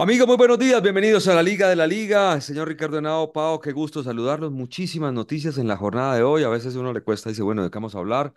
Amigos, muy buenos días, bienvenidos a la Liga de la Liga. Señor Ricardo Henao, Pau, qué gusto saludarlos. Muchísimas noticias en la jornada de hoy. A veces uno le cuesta, dice, bueno, ¿de qué vamos a hablar?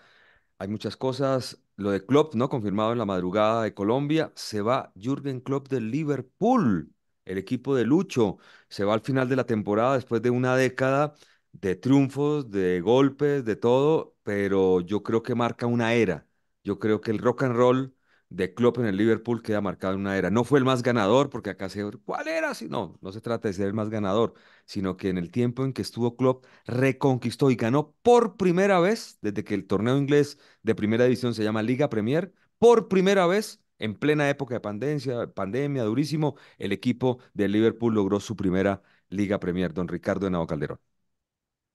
Hay muchas cosas. Lo de Klopp, ¿no? Confirmado en la madrugada de Colombia. Se va Jürgen Klopp del Liverpool, el equipo de Lucho. Se va al final de la temporada después de una década de triunfos, de golpes, de todo, pero yo creo que marca una era. Yo creo que el rock and roll de Klopp en el Liverpool queda marcado en una era. No fue el más ganador, porque acá se... ¿Cuál era? Si no, no se trata de ser el más ganador, sino que en el tiempo en que estuvo Klopp reconquistó y ganó por primera vez, desde que el torneo inglés de primera división se llama Liga Premier, por primera vez, en plena época de pandemia, pandemia durísimo, el equipo de Liverpool logró su primera Liga Premier, don Ricardo Henao Calderón.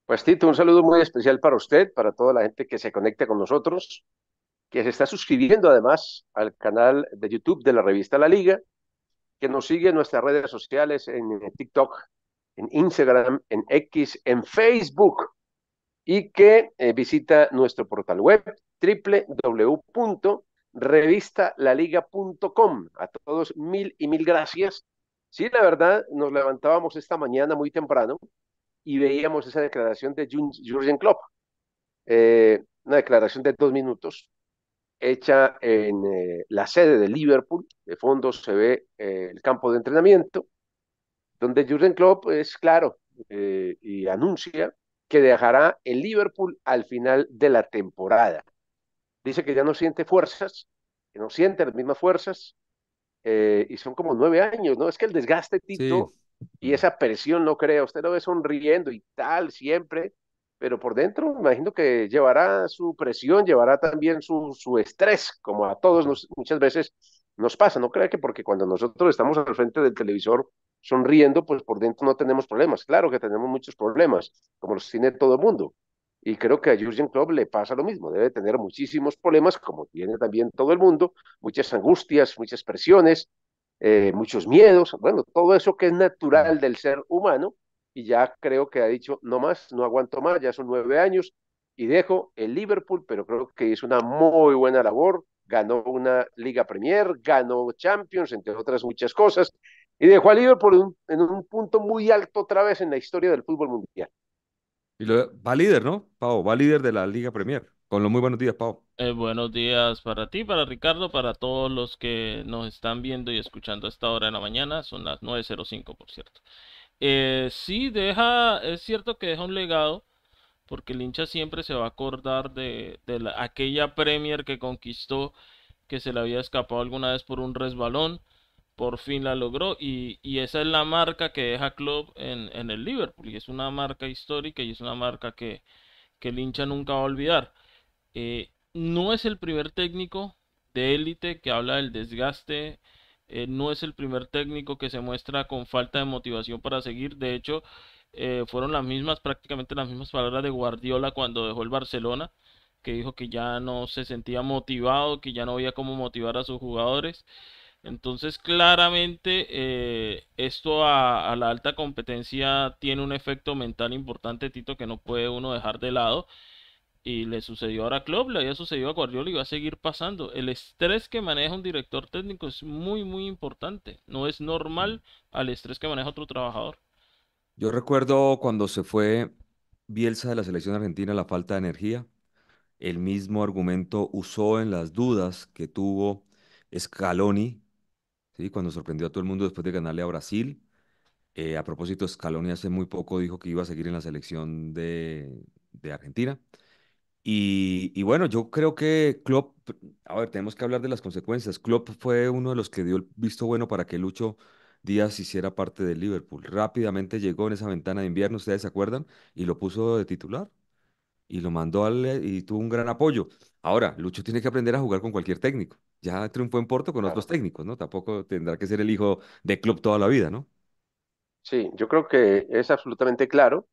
Pues Tito, un saludo muy especial para usted, para toda la gente que se conecta con nosotros que se está suscribiendo además al canal de YouTube de la revista La Liga, que nos sigue en nuestras redes sociales, en TikTok, en Instagram, en X, en Facebook, y que eh, visita nuestro portal web www.revistalaliga.com. A todos mil y mil gracias. Sí, la verdad, nos levantábamos esta mañana muy temprano y veíamos esa declaración de Jürgen Klopp, eh, una declaración de dos minutos, hecha en eh, la sede de Liverpool. De fondo se ve eh, el campo de entrenamiento, donde Jurgen Klopp es claro eh, y anuncia que dejará el Liverpool al final de la temporada. Dice que ya no siente fuerzas, que no siente las mismas fuerzas, y son como nueve años, ¿no? Es que el desgaste, Tito, y esa presión, no crea, usted lo ve sonriendo y tal, siempre, pero por dentro me imagino que llevará su presión, llevará también su, su estrés, como a todos muchas veces nos pasa. No crea que porque cuando nosotros estamos al frente del televisor sonriendo, pues por dentro no tenemos problemas. Claro que tenemos muchos problemas, como los tiene todo el mundo. Y creo que a Jurgen Klopp le pasa lo mismo. Debe tener muchísimos problemas, como tiene también todo el mundo, muchas angustias, muchas presiones, eh, muchos miedos, bueno, todo eso que es natural del ser humano y ya creo que ha dicho, no más, no aguanto más, ya son nueve años y dejo el Liverpool, pero creo que hizo una muy buena labor, ganó una Liga Premier, ganó Champions, entre otras muchas cosas, y dejó al Liverpool en un, punto muy alto otra vez en la historia del fútbol mundial. Y lo, va líder, ¿no, Pau? Va líder de la Liga Premier. Con los muy buenos días, Pau. Eh, buenos días para ti, para Ricardo, para todos los que nos están viendo y escuchando a esta hora de la mañana. Son las 9.05, por cierto. Eh, sí, deja, es cierto que deja un legado, porque el hincha siempre se va a acordar de, aquella Premier que conquistó, que se le había escapado alguna vez por un resbalón, por fin la logró, y, esa es la marca que deja Club en, en, el Liverpool, y es una marca histórica y es una marca que, que el hincha nunca va a olvidar. Eh, no es el primer técnico de élite que habla del desgaste eh, no es el primer técnico que se muestra con falta de motivación para seguir. De hecho, eh, fueron las mismas, prácticamente las mismas palabras de Guardiola cuando dejó el Barcelona, que dijo que ya no se sentía motivado, que ya no había cómo motivar a sus jugadores. Entonces, claramente, eh, esto a, a, la alta competencia tiene un efecto mental importante, Tito, que no puede uno dejar de lado y le sucedió ahora a Klopp, le había sucedido a Guardiola y va a seguir pasando. El estrés que maneja un director técnico es muy, muy importante. No es normal al estrés que maneja otro trabajador. Yo recuerdo cuando se fue Bielsa de la selección argentina la falta de energía. El mismo argumento usó en las dudas que tuvo Scaloni, ¿sí? cuando sorprendió a todo el mundo después de ganarle a Brasil. Eh, a propósito, Scaloni hace muy poco dijo que iba a seguir en la selección de, de Argentina. Y, bueno, yo creo que Klopp, a ver, tenemos que hablar de las consecuencias. Klopp fue uno de los que dio el visto bueno para que Lucho Díaz hiciera parte del Liverpool. Rápidamente llegó en esa ventana de invierno, ustedes se acuerdan, y lo puso de titular y lo mandó al, y tuvo un gran apoyo. Ahora, Lucho tiene que aprender a jugar con cualquier técnico. Ya triunfó en Porto con otros técnicos, ¿no? Tampoco tendrá que ser el hijo de Klopp toda la vida, ¿no? Sí, yo creo que es absolutamente claro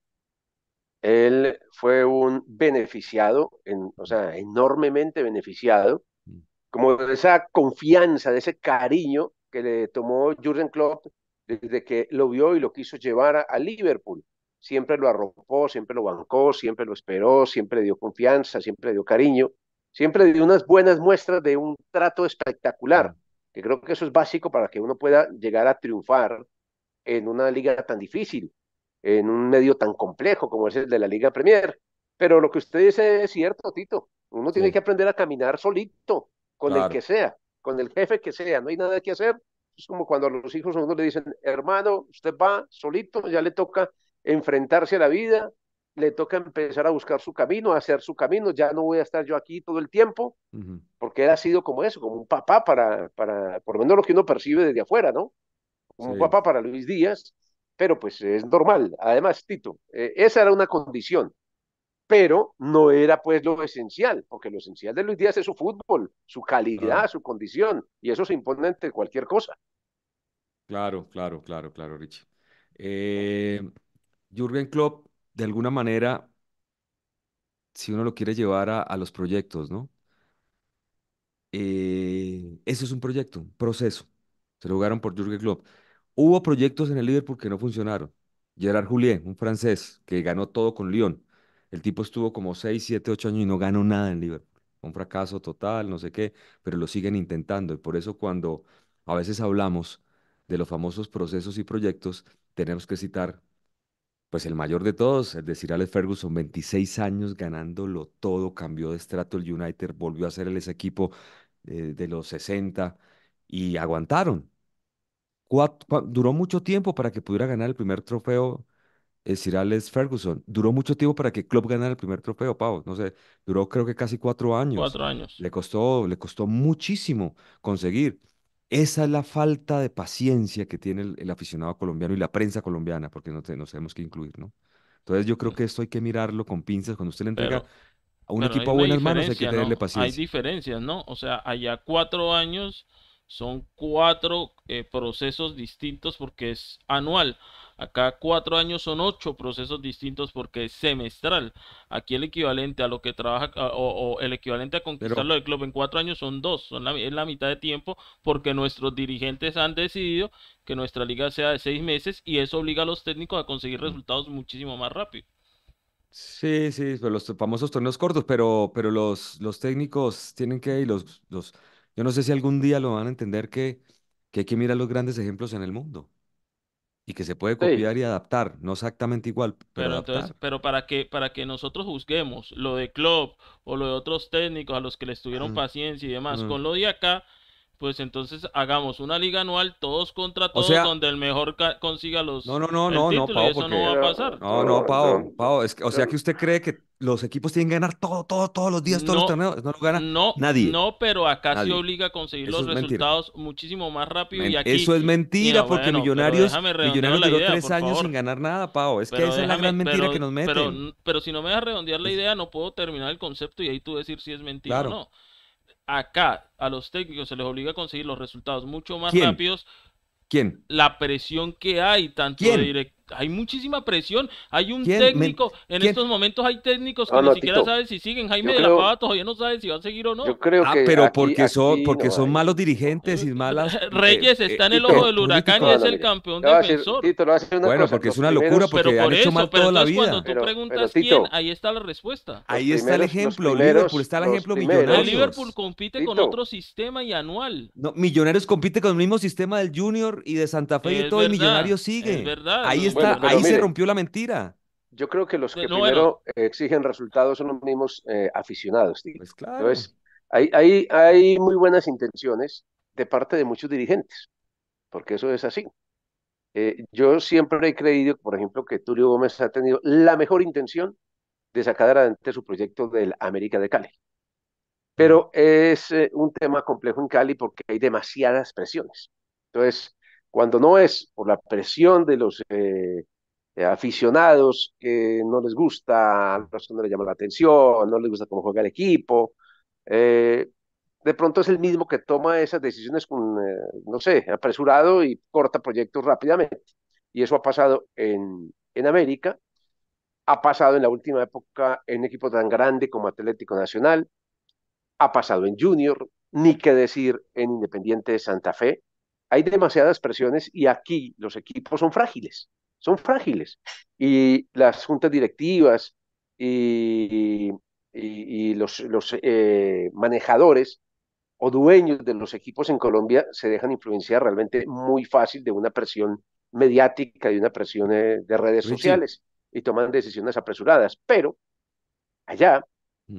él fue un beneficiado, en, o sea, enormemente beneficiado, mm. como de esa confianza, de ese cariño que le tomó Jurgen Klopp desde que lo vio y lo quiso llevar a, Liverpool. Siempre lo arropó, siempre lo bancó, siempre lo esperó, siempre le dio confianza, siempre le dio cariño, siempre dio unas buenas muestras de un trato espectacular. que creo que eso es básico para que uno pueda llegar a triunfar en una liga tan difícil, en un medio tan complejo como es el de la Liga Premier. Pero lo que usted dice es cierto, Tito. Uno tiene Sí, que aprender a caminar solito, con el que sea, con el jefe que sea. No hay nada que hacer. Es como cuando a los hijos a uno le dicen, hermano, usted va solito, ya le toca enfrentarse a la vida, le toca empezar a buscar su camino, a hacer su camino. Ya no voy a estar yo aquí todo el tiempo, porque él ha sido como eso, como un papá para, para, por lo menos lo que uno percibe desde afuera, ¿no? Como un papá para Luis Díaz, pero pues es normal. Además, Tito, eh, esa era una condición pero no era pues lo esencial, porque lo esencial de Luis Díaz es su fútbol, su calidad, su condición, y eso se impone ante cualquier cosa. claro, claro, claro, claro, Richie. Eh, Jürgen Klopp, de alguna manera, si uno lo quiere llevar a, a los proyectos, ¿no? Eh, eso es un proyecto, un proceso. Se lo jugaron por Jürgen Klopp. Hubo proyectos en el Liverpool que no funcionaron. Gerard Houllier, un francés que ganó todo con Lyon. El tipo estuvo como 6, 7, 8 años y no ganó nada en Liverpool. Un fracaso total, no sé qué, pero lo siguen intentando. Y por eso cuando a veces hablamos de los famosos procesos y proyectos, tenemos que citar, pues el mayor de todos, es decir, Alex Ferguson, 26 años ganándolo todo, cambió de estrato el United, volvió a ser ese equipo eh, de los 60 y aguantaron. Cua- duró mucho tiempo para que pudiera ganar el primer trofeo eh, Sir Alex Ferguson. Duró mucho tiempo para que Klopp ganara el primer trofeo, Pau. No sé, duró creo que casi cuatro años. Cuatro años. Le costó, le costó muchísimo conseguir. Esa es la falta de paciencia que tiene el, el aficionado colombiano y la prensa colombiana, porque no te- nos tenemos que incluir, ¿no? Entonces yo creo que esto hay que mirarlo con pinzas. Cuando usted le entrega Pero, a un pero hay equipo a una buenas manos, hay que diferencia, tenerle ¿no? Hay paciencia. diferencias, ¿no? O sea, allá cuatro años son cuatro eh, procesos distintos porque es anual. Acá cuatro años son ocho procesos distintos porque es semestral. Aquí el equivalente a lo que trabaja o, o el equivalente a conquistar Pero, lo del club en cuatro años son dos, son la, es la mitad de tiempo porque nuestros dirigentes han decidido que nuestra liga sea de seis meses y eso obliga a los técnicos a conseguir resultados muchísimo más rápido. Sí, sí, pues los famosos torneos cortos, pero, pero los, los técnicos tienen que, y los, los, yo no sé si algún día lo van a entender que, que hay que mirar los grandes ejemplos en el mundo y que se puede Sí, copiar y adaptar, no exactamente igual, pero Pero entonces, pero para que, para que nosotros juzguemos lo de Klopp o lo de otros técnicos a los que les tuvieron paciencia y demás con lo de acá, pues entonces hagamos una liga anual todos contra O todos sea, donde el mejor ca- consiga no, los no, no, no, no, título y Pau, eso no porque, va a pero pasar. no, no, no, Pau, no, Pau, es que, o sea que usted cree que los equipos tienen que ganar todo, todo, todos los días, todos los No, torneos, no lo gana no, nadie, no, pero acá se nadie. obliga a conseguir Eso los es mentira. resultados muchísimo más rápido y aquí, Eso es mira, mentira porque bueno, pero Millonarios, déjame Millonarios duró idea, tres años sin favor. ganar nada, Pau. Es que Pero esa es la déjame, gran mentira que pero, nos pero, meten. pero si no me dejas redondear la idea, no puedo terminar el concepto y ahí tú decir si es mentira o claro. no. Acá a los técnicos se les obliga a conseguir los resultados mucho más ¿Quién? rápidos. ¿Quién? La presión que hay, tanto de direct... Hay muchísima presión. Hay un técnico, en ¿Quién? estos momentos hay técnicos que no, ni no, siquiera Tito, saben si siguen. Jaime yo de la Pava todavía no sabe si va a seguir o yo no. creo Ah, que pero aquí, porque son, aquí porque no son malos dirigentes y malas eh, Reyes eh, está en el Tito, ojo del huracán y es no, no, el campeón decir, defensor. Tito, Bueno, cosa, porque es una locura porque Pero han por hecho eso, mal pero toda la entonces cuando vida. tú preguntas quién, ahí está la respuesta. Ahí está el ejemplo, Liverpool, está el ejemplo El primeros, Liverpool compite con otro sistema y anual. No, Millonarios compite con el mismo sistema del Junior y de Santa Fe y todo, Millonarios es sigue. verdad. Ahí no, está, bueno, ahí se rompió la mentira. yo creo que los que no, bueno, primero exigen resultados son los mismos eh, aficionados. Pues claro. Entonces, hay, hay, hay muy buenas intenciones de parte de muchos dirigentes, porque eso es así. Eh, yo siempre he creído, por ejemplo, que Tulio Gómez ha tenido la mejor intención de sacar adelante su proyecto del América de Cali. Pero es eh, un tema complejo en Cali porque hay demasiadas presiones. Entonces, cuando no es por la presión de los eh, eh, aficionados que no les gusta, que no les llama la atención, no les gusta cómo juega el equipo, eh, de pronto es el mismo que toma esas decisiones con, no sé, apresurado y corta proyectos rápidamente. Y eso ha pasado en, en América, ha pasado en la última época en un equipo tan grande como Atlético Nacional, ha pasado en Junior, ni qué decir en Independiente de Santa Fe. Hay demasiadas presiones y aquí los equipos son frágiles, son frágiles. Y las juntas directivas y, y, y los, los eh, manejadores o dueños de los equipos en Colombia se dejan influenciar realmente muy fácil de una presión mediática y una presión eh, de redes Richie. sociales y toman decisiones apresuradas. Pero allá.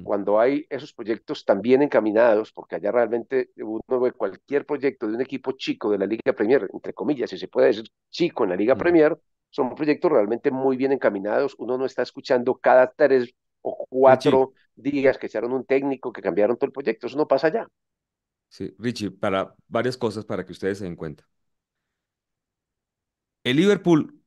Cuando hay esos proyectos tan bien encaminados, porque allá realmente uno ve cualquier proyecto de un equipo chico de la Liga Premier, entre comillas, si se puede decir chico en la Liga. Premier, son proyectos realmente muy bien encaminados. Uno no está escuchando cada tres o cuatro días que echaron un técnico, que cambiaron todo el proyecto. Eso no pasa allá. Sí, Richie, para varias cosas para que ustedes se den cuenta. El Liverpool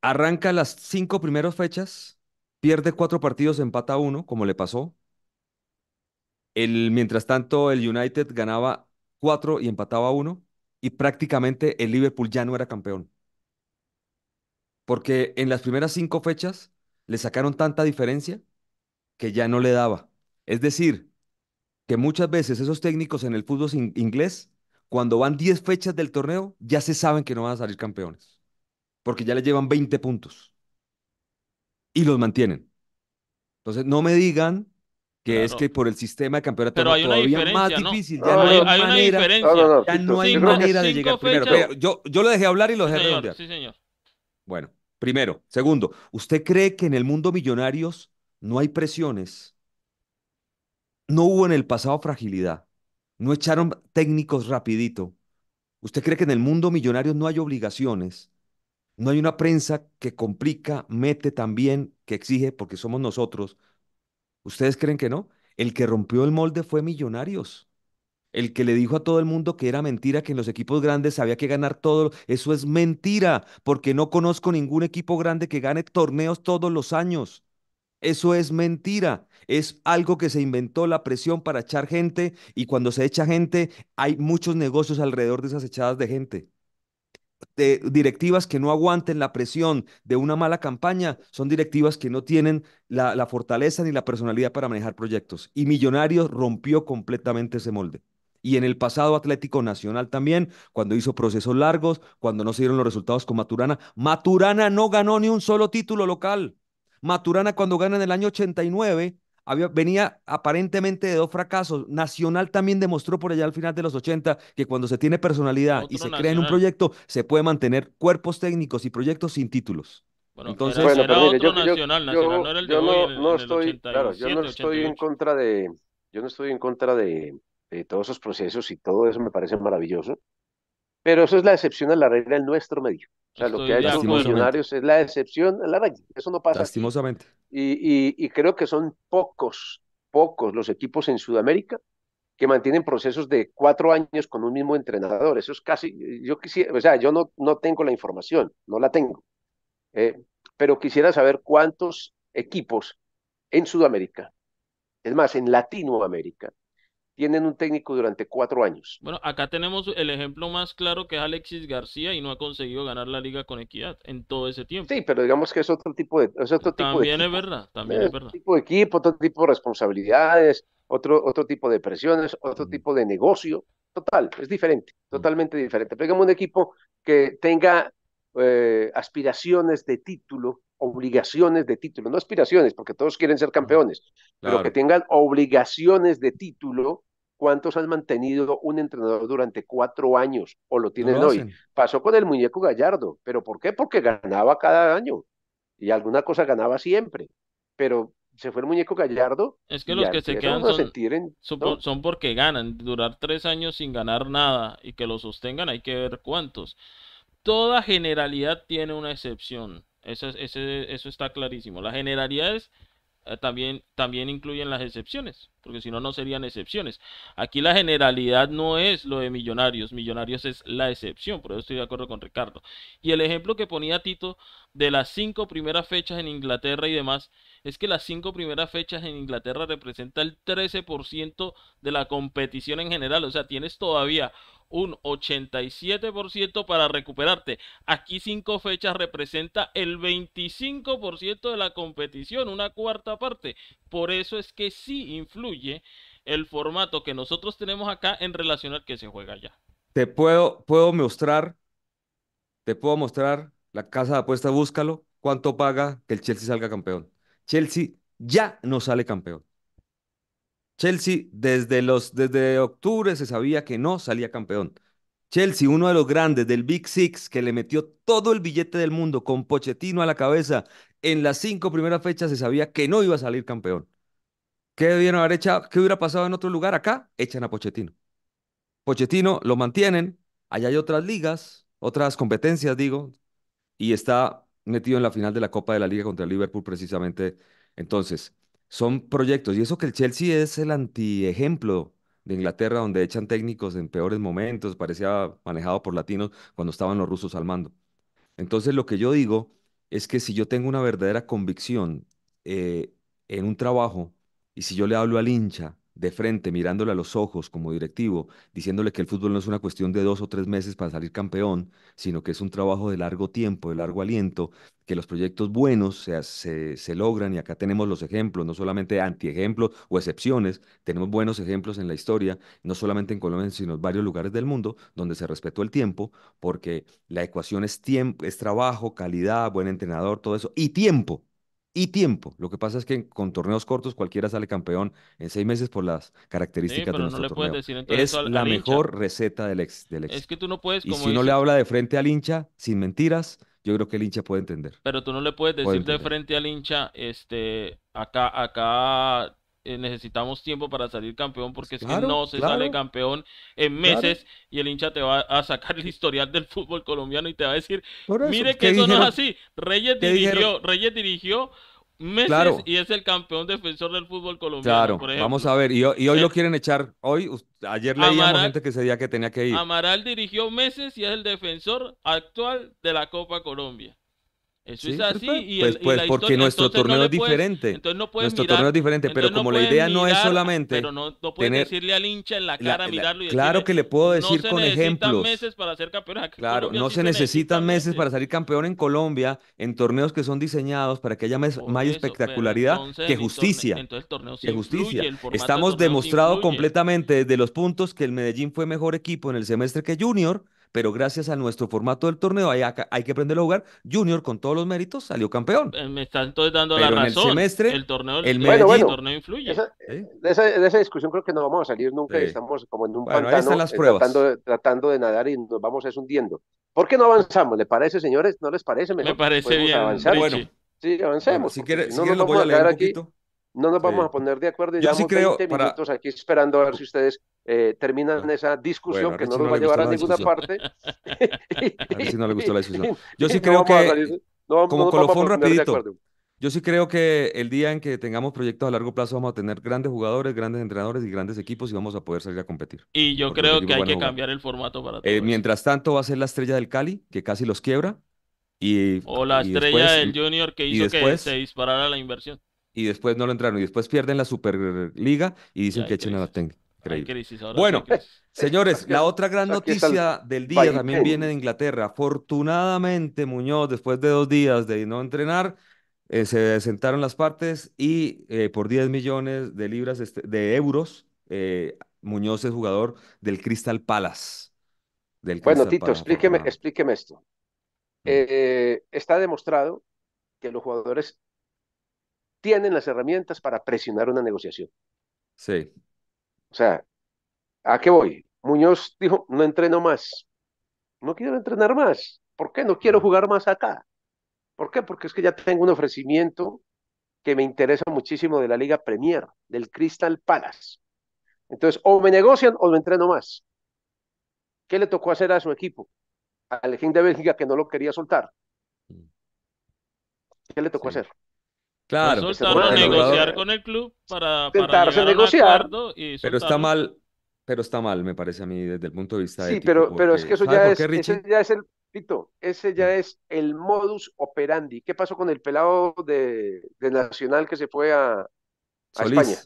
arranca las cinco primeras fechas, pierde cuatro partidos, empata uno, como le pasó. El, mientras tanto, el United ganaba cuatro y empataba uno, y prácticamente el Liverpool ya no era campeón. Porque en las primeras cinco fechas le sacaron tanta diferencia que ya no le daba. Es decir, que muchas veces esos técnicos en el fútbol in- inglés, cuando van 10 fechas del torneo, ya se saben que no van a salir campeones, porque ya le llevan 20 puntos y los mantienen. Entonces, no me digan que es que por el sistema de campeonato Pero no, hay una todavía más diferencia, ¿no? difícil, No, ya no no, hay. Hay una manera, diferencia. No, ya no hay manera de llegar primero. fechas- yo, yo lo dejé hablar y lo Sí, dejé señor, redondear. sí, señor. Bueno, primero. Segundo, ¿usted cree que en el mundo millonarios no hay presiones? No hubo en el pasado fragilidad. No echaron técnicos rapidito. ¿Usted cree que en el mundo millonario no hay obligaciones? No hay una prensa que complica, mete también, que exige, porque somos nosotros. ¿Ustedes creen que no? El que rompió el molde fue Millonarios. El que le dijo a todo el mundo que era mentira, que en los equipos grandes había que ganar todo. Eso es mentira, porque no conozco ningún equipo grande que gane torneos todos los años. Eso es mentira. Es algo que se inventó la presión para echar gente y cuando se echa gente hay muchos negocios alrededor de esas echadas de gente. De directivas que no aguanten la presión de una mala campaña son directivas que no tienen la, la fortaleza ni la personalidad para manejar proyectos. Y Millonarios rompió completamente ese molde. Y en el pasado Atlético Nacional también, cuando hizo procesos largos, cuando no se dieron los resultados con Maturana. Maturana no ganó ni un solo título local. Maturana cuando gana en el año 89 había, venía aparentemente de dos fracasos. Nacional también demostró por allá al final de los 80 que cuando se tiene personalidad y Otro se crea en un Nacional. proyecto, se puede mantener cuerpos técnicos y proyectos sin títulos. Bueno, Entonces- era, Bueno, era pero mire, otro yo, yo- nacional, yo- nacional no era el de yo hoy no, en el, no en el estoy, claro, yo no 87, estoy en 88. contra de, yo no estoy en contra de, de todos esos procesos y todo eso me parece maravilloso, pero eso es la excepción a la regla en nuestro medio. O sea, lo que ha de hecho acuerdo. Millonarios es la excepción a la regla. Eso no pasa. Lastimosamente. Y, y, y creo que son pocos, pocos los equipos en Sudamérica que mantienen procesos de cuatro años con un mismo entrenador. Eso es casi, yo quisiera, o sea, yo no, no tengo la información, no la tengo, Eh, pero quisiera saber cuántos equipos en Sudamérica, es más, en Latinoamérica, tienen un técnico durante cuatro años. Bueno, acá tenemos el ejemplo más claro que es Alexis García y no ha conseguido ganar la liga con equidad en todo ese tiempo. Sí, pero digamos que es otro tipo de, es otro tipo de También es verdad, también Eh, es verdad. Otro tipo de equipo, otro tipo de responsabilidades, otro, otro tipo de presiones, otro Ujú. tipo de negocio. Total, es diferente, Mm. totalmente diferente. Pero digamos un equipo que tenga eh, aspiraciones de título, obligaciones de título, no aspiraciones, porque todos quieren ser campeones, pero que tengan obligaciones de título. ¿Cuántos han mantenido un entrenador durante cuatro años o lo No tienen lo hoy? Pasó con el muñeco Gallardo, pero ¿por qué? Porque ganaba cada año y alguna cosa ganaba siempre, pero se fue el muñeco Gallardo Es que los que se quedan son, sentir en, son, ¿no? por- son porque ganan. Durar tres años sin ganar nada y que lo sostengan, hay que ver cuántos. Toda generalidad tiene una excepción. Eso, está clarísimo. Las generalidades eh, también, también incluyen las excepciones, porque si no, no serían excepciones. Aquí la generalidad no es lo de Millonarios, Millonarios es la excepción, por eso estoy de acuerdo con Ricardo. Y el ejemplo que ponía Tito de las cinco primeras fechas en Inglaterra y demás, es que las cinco primeras fechas en Inglaterra representa el 13% de la competición en general, o sea, tienes todavía un 87% para recuperarte. Aquí cinco fechas representa el 25% de la competición, una cuarta parte. Por eso es que sí influye el formato que nosotros tenemos acá en relación al que se juega allá. Te puedo, puedo mostrar, te puedo mostrar la casa de apuestas, búscalo, cuánto paga que el Chelsea salga campeón. Chelsea ya no sale campeón. Chelsea, desde los, desde octubre se sabía que no salía campeón. Chelsea, uno de los grandes del Big Six, que le metió todo el billete del mundo con Pochettino a la cabeza, en las cinco primeras fechas se sabía que no iba a salir campeón. ¿Qué hubiera pasado en otro lugar? Acá echan a Pochettino. Pochettino lo mantienen, allá hay otras ligas, otras competencias, digo, y está metido en la final de la Copa de la Liga contra el Liverpool precisamente. Entonces, son proyectos, y eso que el Chelsea es el antiejemplo de Inglaterra, donde echan técnicos en peores momentos, parecía manejado por latinos cuando estaban los rusos al mando. Entonces, lo que yo digo es que si yo tengo una verdadera convicción eh, en un trabajo y si yo le hablo al hincha de frente, mirándole a los ojos como directivo, diciéndole que el fútbol no es una cuestión de dos o tres meses para salir campeón, sino que es un trabajo de largo tiempo, de largo aliento, que los proyectos buenos se, se, se logran y acá tenemos los ejemplos, no solamente antiejemplos o excepciones, tenemos buenos ejemplos en la historia, no solamente en Colombia, sino en varios lugares del mundo donde se respetó el tiempo, porque la ecuación es tiempo, es trabajo, calidad, buen entrenador, todo eso, y tiempo y tiempo. Lo que pasa es que con torneos cortos cualquiera sale campeón en seis meses por las Sí, características de no nuestro puedes decir eso Es al, la al hincha. mejor receta del, ex- del Es éxito. que tú no puedes, Y como si uno le habla de frente al hincha, sin mentiras, yo creo que el hincha puede entender. pero tú no le puedes Puede decir de frente al hincha, este, acá, acá eh, necesitamos tiempo para salir campeón Pues porque es que no se sale campeón en claro. meses y el hincha te va a sacar el historial del fútbol colombiano y te va a decir, eso, mire que ¿qué eso no es así. Reyes dirigió, Reyes dirigió meses y es el campeón defensor del fútbol colombiano, claro. Vamos a ver. Y, ho- y hoy lo Eh, quieren echar. Hoy, ayer leíamos Amaral, gente que ese día que tenía que ir. Amaral dirigió meses y es el defensor actual de la Copa Colombia. Eso es Sí, así pues, y, pues, el, y pues la porque historia, nuestro no torneo le es diferente. entonces no puedes Nuestro torneo es mirar, diferente, pero no como la idea no es mirar, pero solamente no, no puedes tener decirle al hincha en la cara, la- mirarlo y claro decirle, que le puedo no decir se con necesitan ejemplos. meses para ser campeón. Aquí Claro, no sí se se necesitan necesitan meses para salir campeón en Colombia en torneos que son diseñados para que haya mes- pero espectacularidad entonces que justicia, entonces el torneo sí que influye, justicia. el Estamos demostrado completamente desde los puntos que el Medellín fue mejor equipo en el semestre que Junior, pero gracias a nuestro formato del torneo hay, acá- hay que aprenderlo a jugar. Junior con todos los méritos salió campeón, Eh, Me está entonces dando la pero en el razón. semestre El torneo, el el, Bueno, el Medellín, bueno, torneo influye. de esa, de esa discusión creo que no vamos a salir nunca y Sí. estamos como en un Bueno, ahí están pantano las eh, tratando, pruebas. de, tratando de nadar y nos vamos es hundiendo. ¿Por qué no avanzamos? ¿Le parece, señores? ¿No les parece Me mejor? parece Podemos bien, avanzar. Bueno. Sí, bueno, avancemos, si porque quiere, si si no quiere los voy vamos a leer un aquí, poquito. no nos vamos Sí. a poner de acuerdo y Yo sí creo 20 para... minutos aquí esperando a ver si ustedes eh, terminan esa discusión que no nos no va a llevar a ninguna discusión. parte. A Richie no le gustó la discusión. Yo sí no creo que, salir, no, no como a colofón rapidito, yo sí creo que el día en que tengamos proyectos a largo plazo vamos a tener grandes jugadores, grandes entrenadores y grandes equipos y vamos a poder salir a competir, Y yo creo que hay que jugar. cambiar el formato para Eh, todo mientras tanto va a ser la estrella del Cali, que casi los quiebra, y, O la y estrella después, del Junior que hizo que se disparara la inversión. y después no lo entraron, y después pierden la Superliga y dicen que echen a la técnica. Increíble. Bueno, crisis. señores, Aquí, la otra gran noticia del día también viene de Inglaterra. Afortunadamente, Muñoz, después de dos días de no entrenar, eh, se sentaron las partes y eh, por 10 millones de libras este- de euros, eh, Muñoz es jugador del Crystal Palace. Del Bueno, Crystal Tito, Palace, explíqueme, esto. Mm, Eh, está demostrado que los jugadores tienen las herramientas para presionar una negociación. Sí, O sea, ¿a qué voy? Muñoz dijo, no entreno más, no quiero entrenar más. ¿Por qué? No quiero jugar más acá. ¿Por qué? Porque es que ya tengo un ofrecimiento que me interesa muchísimo de la Liga Premier, del Crystal Palace. Entonces, o me negocian o no entreno más. ¿Qué le tocó hacer a su equipo? Al King de Bélgica que no lo quería soltar. mm, ¿Qué le tocó sí. hacer? Claro, el negociar jugador, con el club para, para a negociar. y pero está mal, pero está mal, me parece a mí, desde el punto de vista Sí, ético, pero, pero es que porque, eso ¿sabe ya es, qué, ese ya es el, Tito, ese ya es el modus operandi. ¿Qué pasó con el pelado de, de Nacional que se fue a, a España,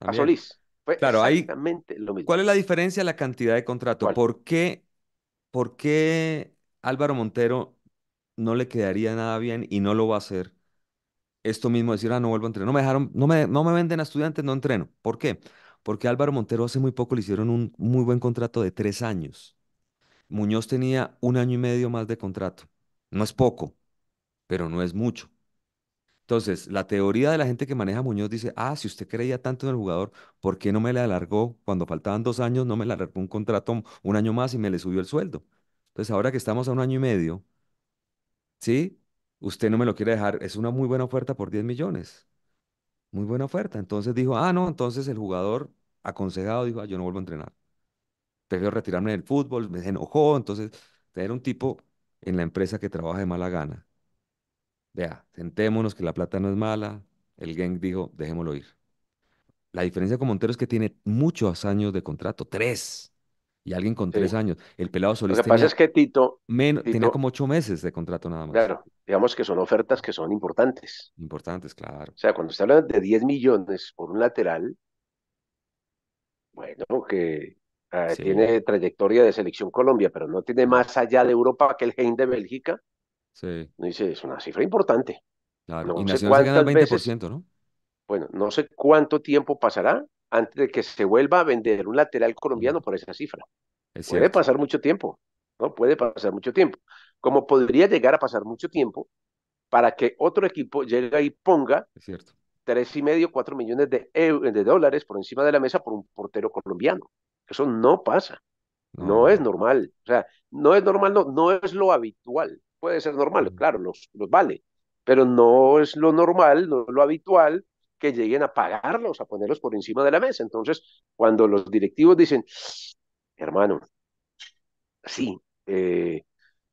a. Solís? Fue Claro, ahí, exactamente lo mismo. ¿cuál es la diferencia? La cantidad de contrato. ¿Cuál? ¿Por qué, por qué Álvaro Montero no le quedaría nada bien y no lo va a hacer? Esto mismo decir, ah, no vuelvo a entrenar. No me dejaron, no me, no me venden a estudiantes, no entreno. ¿Por qué? Porque Álvaro Montero hace muy poco le hicieron un muy buen contrato de tres años. Muñoz tenía un año y medio más de contrato. No es poco, pero no es mucho. Entonces, la teoría de la gente que maneja Muñoz dice, ah, si usted creía tanto en el jugador, ¿por qué no me le alargó cuando faltaban dos años, no me le alargó un contrato un año más y me le subió el sueldo? Entonces, ahora que estamos a un año y medio, ¿sí? Usted no me lo quiere dejar, es una muy buena oferta por 10 millones, muy buena oferta. Entonces dijo, ah, no, entonces el jugador aconsejado dijo, ah, yo no vuelvo a entrenar, prefiero retirarme del fútbol, me enojó, entonces tener un tipo en la empresa que trabaja de mala gana. Vea, sentémonos que la plata no es mala. El gang dijo, dejémoslo ir. La diferencia con Montero es que tiene muchos años de contrato, tres. Y alguien con tres años. El pelado Lo Solís que pasa es que Tito, menos, tenía Tito, como ocho meses de contrato nada más. claro, digamos que son ofertas que son importantes. Importantes, claro. O sea, cuando usted habla de 10 millones por un lateral, bueno, que eh, Sí, tiene trayectoria de selección Colombia, pero no tiene más allá de Europa que el Hein de Bélgica, sí, no dice, es una cifra importante. claro. Y No sé Nacional se gana el cuántas veces, 20%, ¿no? bueno, no sé cuánto tiempo pasará antes de que se vuelva a vender un lateral colombiano por esa cifra. Es Puede pasar mucho tiempo, ¿no? Puede pasar mucho tiempo. Como podría llegar a pasar mucho tiempo para que otro equipo llegue y ponga es cierto. tres y medio, cuatro millones de, de dólares por encima de la mesa por un portero colombiano. Eso no pasa, No, no es no. normal. O sea, no es normal, no, no es lo habitual. Puede ser normal, claro, los, los vale, pero no es lo normal, no es lo habitual que lleguen a pagarlos, a ponerlos por encima de la mesa. Entonces, cuando los directivos dicen, hermano, sí, eh,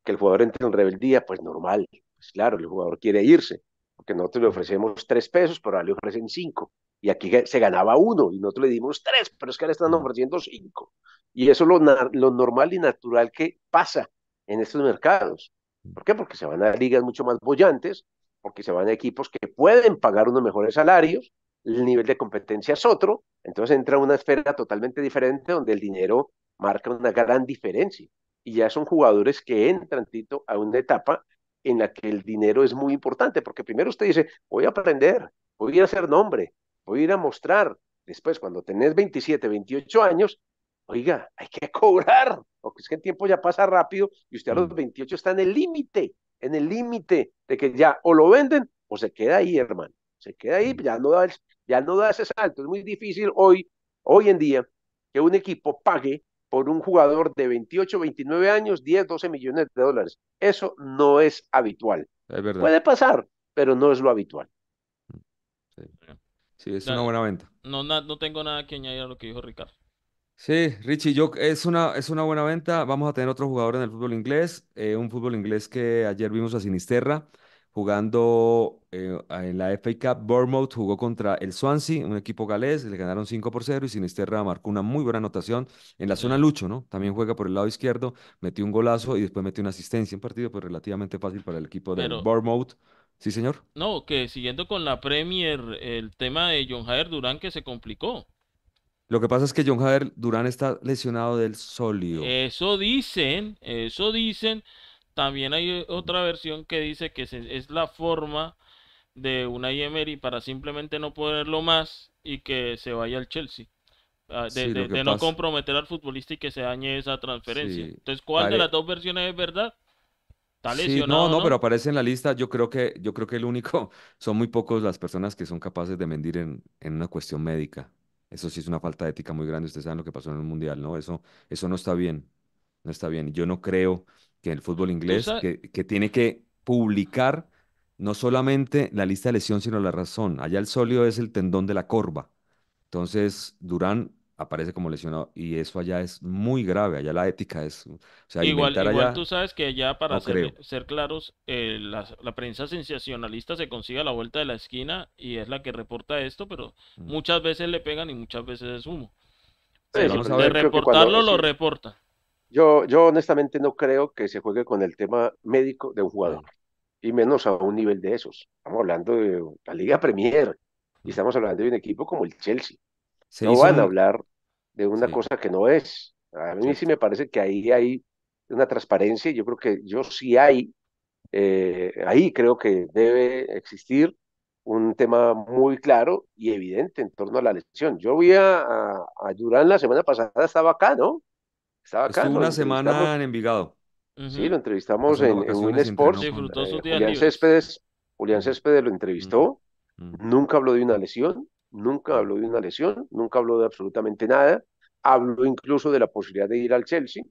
que el jugador entre en rebeldía, pues normal, pues claro, el jugador quiere irse, porque nosotros le ofrecemos tres pesos, pero a él le ofrecen cinco, y aquí se ganaba uno, y nosotros le dimos tres, pero es que le están ofreciendo cinco, y eso es lo, lo normal y natural que pasa en estos mercados. ¿Por qué? Porque se van a ligas mucho más bollantes, porque se van a equipos que pueden pagar unos mejores salarios, el nivel de competencia es otro, entonces entra una esfera totalmente diferente donde el dinero marca una gran diferencia. Y ya son jugadores que entran, Tito, a una etapa en la que el dinero es muy importante, porque primero usted dice, voy a aprender, voy a ir a hacer nombre, voy a ir a mostrar. Después, cuando tenés 27, 28 años, oiga, hay que cobrar, porque es que el tiempo ya pasa rápido y usted a los mm, 28 está en el límite, en el límite de que ya o lo venden o se queda ahí, hermano. Se queda ahí, mm. ya no da, ya no da ese salto. Es muy difícil hoy, hoy en día, que un equipo pague por un jugador de 28, 29 años, 10, 12 millones de dólares. Eso no es habitual. Es verdad. Puede pasar, pero no es lo habitual. Mm, Sí, sí, es una buena venta. no, na- no tengo nada que añadir a lo que dijo Ricardo. Sí, Richie, yo, es una, es una buena venta. Vamos a tener otro jugador en el fútbol inglés, eh, un fútbol inglés que ayer vimos a Sinisterra jugando eh, en la FA Cup. Bournemouth jugó contra el Swansea, un equipo galés, le ganaron 5 por 0 y Sinisterra marcó una muy buena anotación en la zona. Lucho, ¿no? También juega por el lado izquierdo, metió un golazo y después metió una asistencia, un partido pues relativamente fácil para el equipo del Pero, Bournemouth. Sí, señor. no, que siguiendo con la Premier, el tema de John Jair Durán que se complicó. Lo que pasa es que John Jader Durán está lesionado del solio. Eso dicen, eso dicen. También hay otra versión que dice que es la forma de Unai Emery para simplemente no ponerlo más y que se vaya al Chelsea. Ah, De, Sí, lo de- que de no comprometer al futbolista y que se dañe esa transferencia. sí, Entonces, ¿cuál de las dos versiones es verdad? Está Sí, no, lesionado, no, pero aparece en la lista. Yo creo que, yo creo que el único, son muy pocos las personas que son capaces de mentir en, en una cuestión médica. Eso sí es una falta de ética muy grande. Ustedes saben lo que pasó en el Mundial, ¿no? Eso, eso no está bien. No está bien. Yo no creo que el fútbol inglés, que, que tiene que publicar no solamente la lista de lesión, sino la razón. Allá el solio es el tendón de la corva. Entonces, Durán aparece como lesionado y eso allá es muy grave. Allá la ética es, o sea, igual, igual allá, tú sabes que ya para no ser, claros, eh, la, la prensa sensacionalista se consigue a la vuelta de la esquina y es la que reporta esto, pero Mm. muchas veces le pegan y muchas veces es humo. Sí, Sí, Pero vamos pero a de ver. cuando, reportarlo, lo sí, reporta. yo, yo honestamente no creo que se juegue con el tema médico de un jugador, y menos a un nivel de esos. Estamos hablando de la Liga Premier y Mm. estamos hablando de un equipo como el Chelsea. Se No hizo van a hablar de una sí, cosa que no es. A mí sí cierto. me parece que ahí hay una transparencia. y Yo creo que yo sí hay, eh, ahí creo que debe existir un tema muy claro y evidente en torno a la lesión. Yo vi a, a, a Durán la semana pasada, estaba acá, ¿no? Estaba acá, Estuvo una semana en Envigado, sí, lo entrevistamos en, en Win Sports. Sus Eh, Julián. Céspedes Julián Céspedes lo entrevistó, nunca habló de una lesión, nunca habló de una lesión, nunca habló de absolutamente nada, habló incluso de la posibilidad de ir al Chelsea,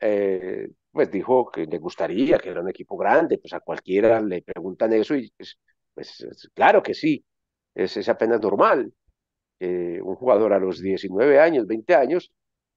eh, pues dijo que le gustaría, que era un equipo grande, pues a cualquiera le preguntan eso y pues, pues claro que sí, es, es apenas normal. un jugador a los 19 años, 20 años,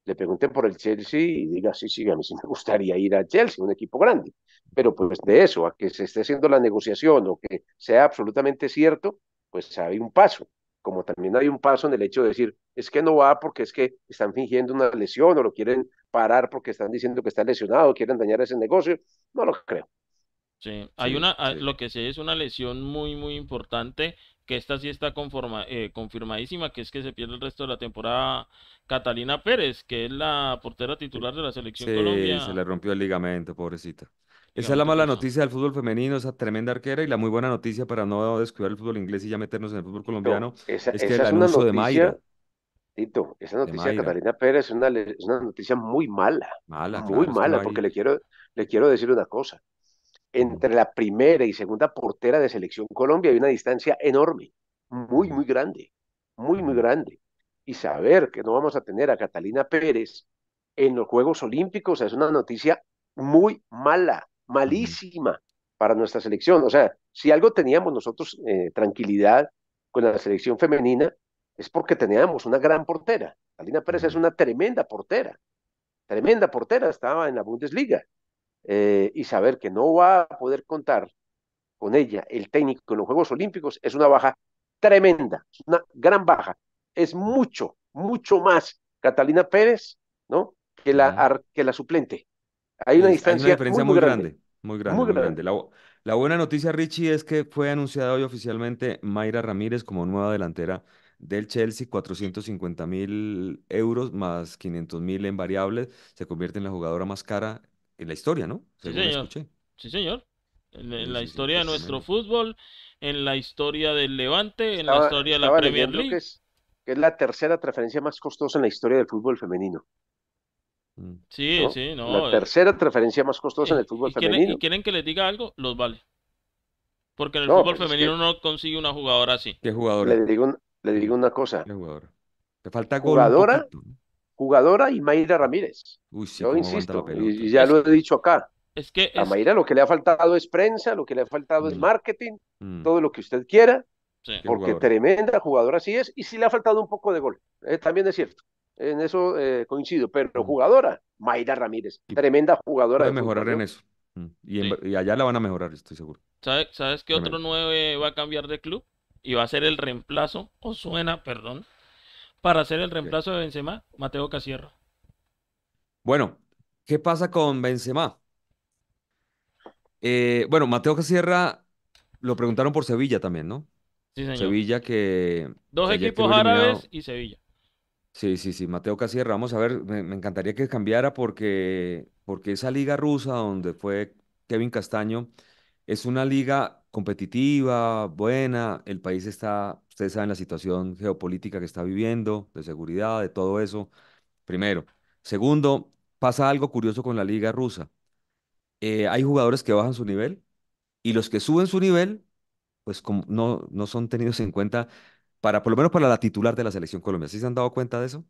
le pregunten por el Chelsea y diga, sí, sí, a mí sí me gustaría ir al Chelsea, un equipo grande. Pero pues de eso, a que se esté haciendo la negociación o que sea absolutamente cierto, pues hay un paso. Como también hay un paso en el hecho de decir, es que no va porque es que están fingiendo una lesión o lo quieren parar porque están diciendo que está lesionado, quieren dañar ese negocio. No lo creo. Sí, hay una, ah, lo que sé es una lesión muy, muy importante, que esta sí está conforma, eh, confirmadísima, que es que se pierde el resto de la temporada Catalina Pérez, que es la portera titular de la selección sí, Colombia. se le rompió el ligamento, pobrecita. Esa es la mala noticia del fútbol femenino, esa tremenda arquera, y la muy buena noticia para no descuidar el fútbol inglés y ya meternos en el fútbol colombiano, esa, es que esa el es una de Mayra, Tito, esa noticia de Catalina Pérez es una, es una noticia muy mala, mala, muy claro, mala, porque le quiero, le quiero decir una cosa. Entre la primera y segunda portera de Selección Colombia hay una distancia enorme, muy, muy grande, muy, muy grande. Y saber que no vamos a tener a Catalina Pérez en los Juegos Olímpicos es una noticia muy mala, malísima para nuestra selección. O sea, si algo teníamos nosotros eh, tranquilidad con la selección femenina, es porque teníamos una gran portera. Catalina Pérez es una tremenda portera, tremenda portera, estaba en la Bundesliga. Eh, y saber que no va a poder contar con ella el técnico en los Juegos Olímpicos es una baja tremenda, es una gran baja. Es mucho, mucho más Catalina Pérez, ¿no? Que la, ujú. que la suplente. Hay una Es- hay una diferencia muy, muy muy grande, grande, muy grande, muy muy grande. grande. La, bu- la buena noticia, Richie, es que fue anunciada hoy oficialmente Mayra Ramírez como nueva delantera del Chelsea, 450 mil euros más 500 mil en variables. Se convierte en la jugadora más cara en la historia, ¿no? Sí, señor. escuché. Sí, señor. En, en Sí, la sí, sí, historia de nuestro fútbol, en la historia del Levante, en la historia de la Premier leyendo que League. es, que es la tercera transferencia más costosa en la historia del fútbol femenino, Sí, ¿no? sí, La no. eh, tercera transferencia más costosa en el fútbol y quieren, y femenino. quieren que les diga algo, los vale. Porque en el No, fútbol es femenino que no consigue una jugadora así. ¿Qué jugadora? le digo, un- le Mm, digo una cosa, ¿Qué jugadora? Le falta gol jugadora, jugadora y Mayra Ramírez. Uy, sí, Yo la insisto, y, ya Es, lo he dicho acá, es que a. Mayra lo que le ha faltado es prensa, lo que le ha faltado es Mm, marketing, mm, todo lo que usted quiera, Sí. ¿Qué porque jugadora? tremenda jugadora sí es, y sí le ha faltado un poco de gol, eh, también es cierto, en eso eh, coincido, pero jugadora, Mayra Ramírez, Y tremenda jugadora puede de mejorar fútbol, en eso. Mm, Y, en Sí. ver- y allá la van a mejorar, estoy seguro. ¿Sabe- ¿Sabes qué otro Tremendo. 9 va a cambiar de club? Y va a ser el reemplazo, o suena, perdón, para ser el reemplazo de Benzema, Mateo Casierro. Bueno, ¿qué pasa con Benzema? Eh, bueno, Mateo Sierra lo preguntaron por Sevilla también, ¿no? Sí, señor. Sevilla que, Dos que equipos eliminado. árabes y Sevilla. Sí, sí, sí, Mateo Casierra. Vamos a ver, me, encantaría que cambiara porque, porque esa liga rusa donde fue Kevin Castaño es una liga competitiva, buena. El país está, ustedes saben la situación geopolítica que está viviendo, de seguridad, de todo eso. Primero. Segundo, pasa algo curioso con la liga rusa. Eh, hay jugadores que bajan su nivel y los que suben su nivel, pues no, no son tenidos en cuenta para, por lo menos para la titular de la selección Colombia. ¿Sí se han dado cuenta de eso?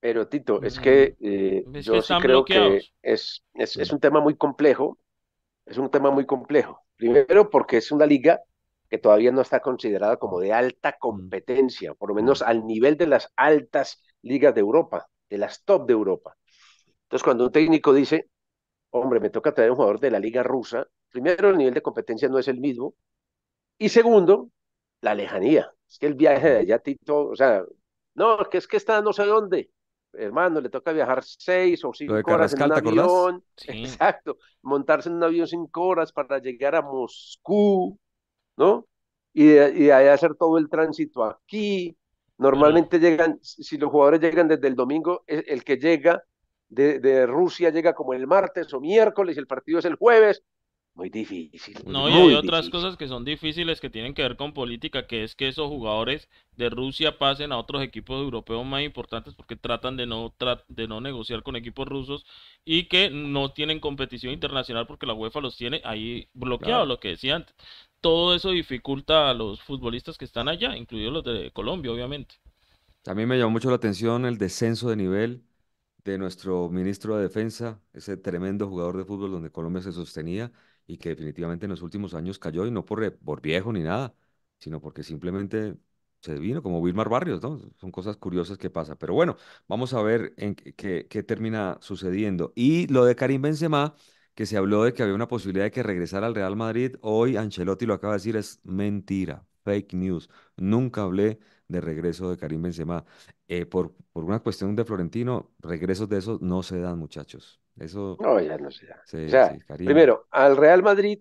Pero Tito, es Mm, que eh, Es que yo sí creo que es, es, es Mm, un tema muy complejo, es un tema muy complejo. Primero porque es una liga que todavía no está considerada como de alta mm, competencia, por lo menos al nivel de las altas ligas de Europa, de las top de Europa. Entonces, cuando un técnico dice, hombre, me toca traer un jugador de la liga rusa, primero el nivel de competencia no es el mismo, y segundo, la lejanía. Es que el viaje de allá, Tito, o sea, no, que es que está no sé dónde. Hermano, le toca viajar seis o cinco horas en un avión, Sí. exacto, montarse en un avión cinco horas para llegar a Moscú, ¿no? Y de, y de ahí hacer todo el tránsito aquí. Normalmente llegan, si los jugadores llegan desde el domingo, el, el que llega de, de Rusia llega como el martes o miércoles y el partido es el jueves. Muy difícil, Muy No, y hay otras difícil. cosas que son difíciles que tienen que ver con política, que es que esos jugadores de Rusia pasen a otros equipos europeos más importantes porque tratan de no tra- de no negociar con equipos rusos y que no tienen competición internacional porque la UEFA los tiene ahí bloqueados, Claro. lo que decía antes. Todo eso dificulta a los futbolistas que están allá, incluidos los de Colombia, obviamente. También me llamó mucho la atención el descenso de nivel de nuestro ministro de Defensa, ese tremendo jugador de fútbol donde Colombia se sostenía y que definitivamente en los últimos años cayó y no por, re- por viejo ni nada, sino porque simplemente se vino como Wilmar Barrios, ¿no? Son cosas curiosas que pasan. Pero bueno, vamos a ver en qué- qué termina sucediendo. Y lo de Karim Benzema, que se habló de que había una posibilidad de que regresara al Real Madrid, hoy Ancelotti lo acaba de decir, es mentira, fake news. Nunca hablé de regreso de Karim Benzema. Eh, por, por una cuestión de Florentino, regresos de esos no se dan, muchachos. Eso, No, ya no. O sea, sí, Karim. primero, al Real Madrid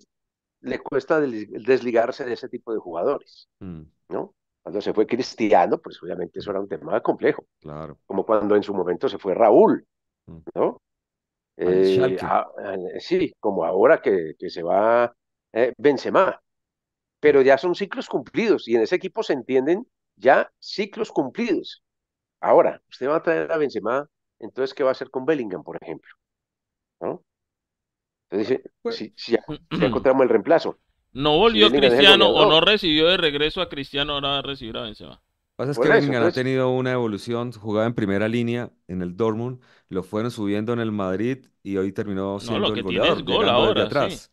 le cuesta des- desligarse de ese tipo de jugadores, mm, ¿no? Cuando se fue Cristiano, pues obviamente eso era un tema complejo, claro. como cuando en su momento se fue Raúl, mm. ¿no? Eh, a- a- sí, como ahora que, que se va eh, Benzema, pero ya son ciclos cumplidos y en ese equipo se entienden ya ciclos cumplidos. Ahora, usted va a traer a Benzema, entonces, ¿qué va a hacer con Bellingham, por ejemplo? ¿No? Entonces, dice, Pues, si, si ya, si ya encontramos el reemplazo, No volvió Cristiano o no recibió de regreso a Cristiano, ahora va a recibir a Benzema. pasa es que Bellingham ha tenido una evolución, jugaba en primera línea en el Dortmund, lo fueron subiendo en el Madrid y hoy terminó No, siendo lo el que tiene es goleador, gol desde ahora, sí.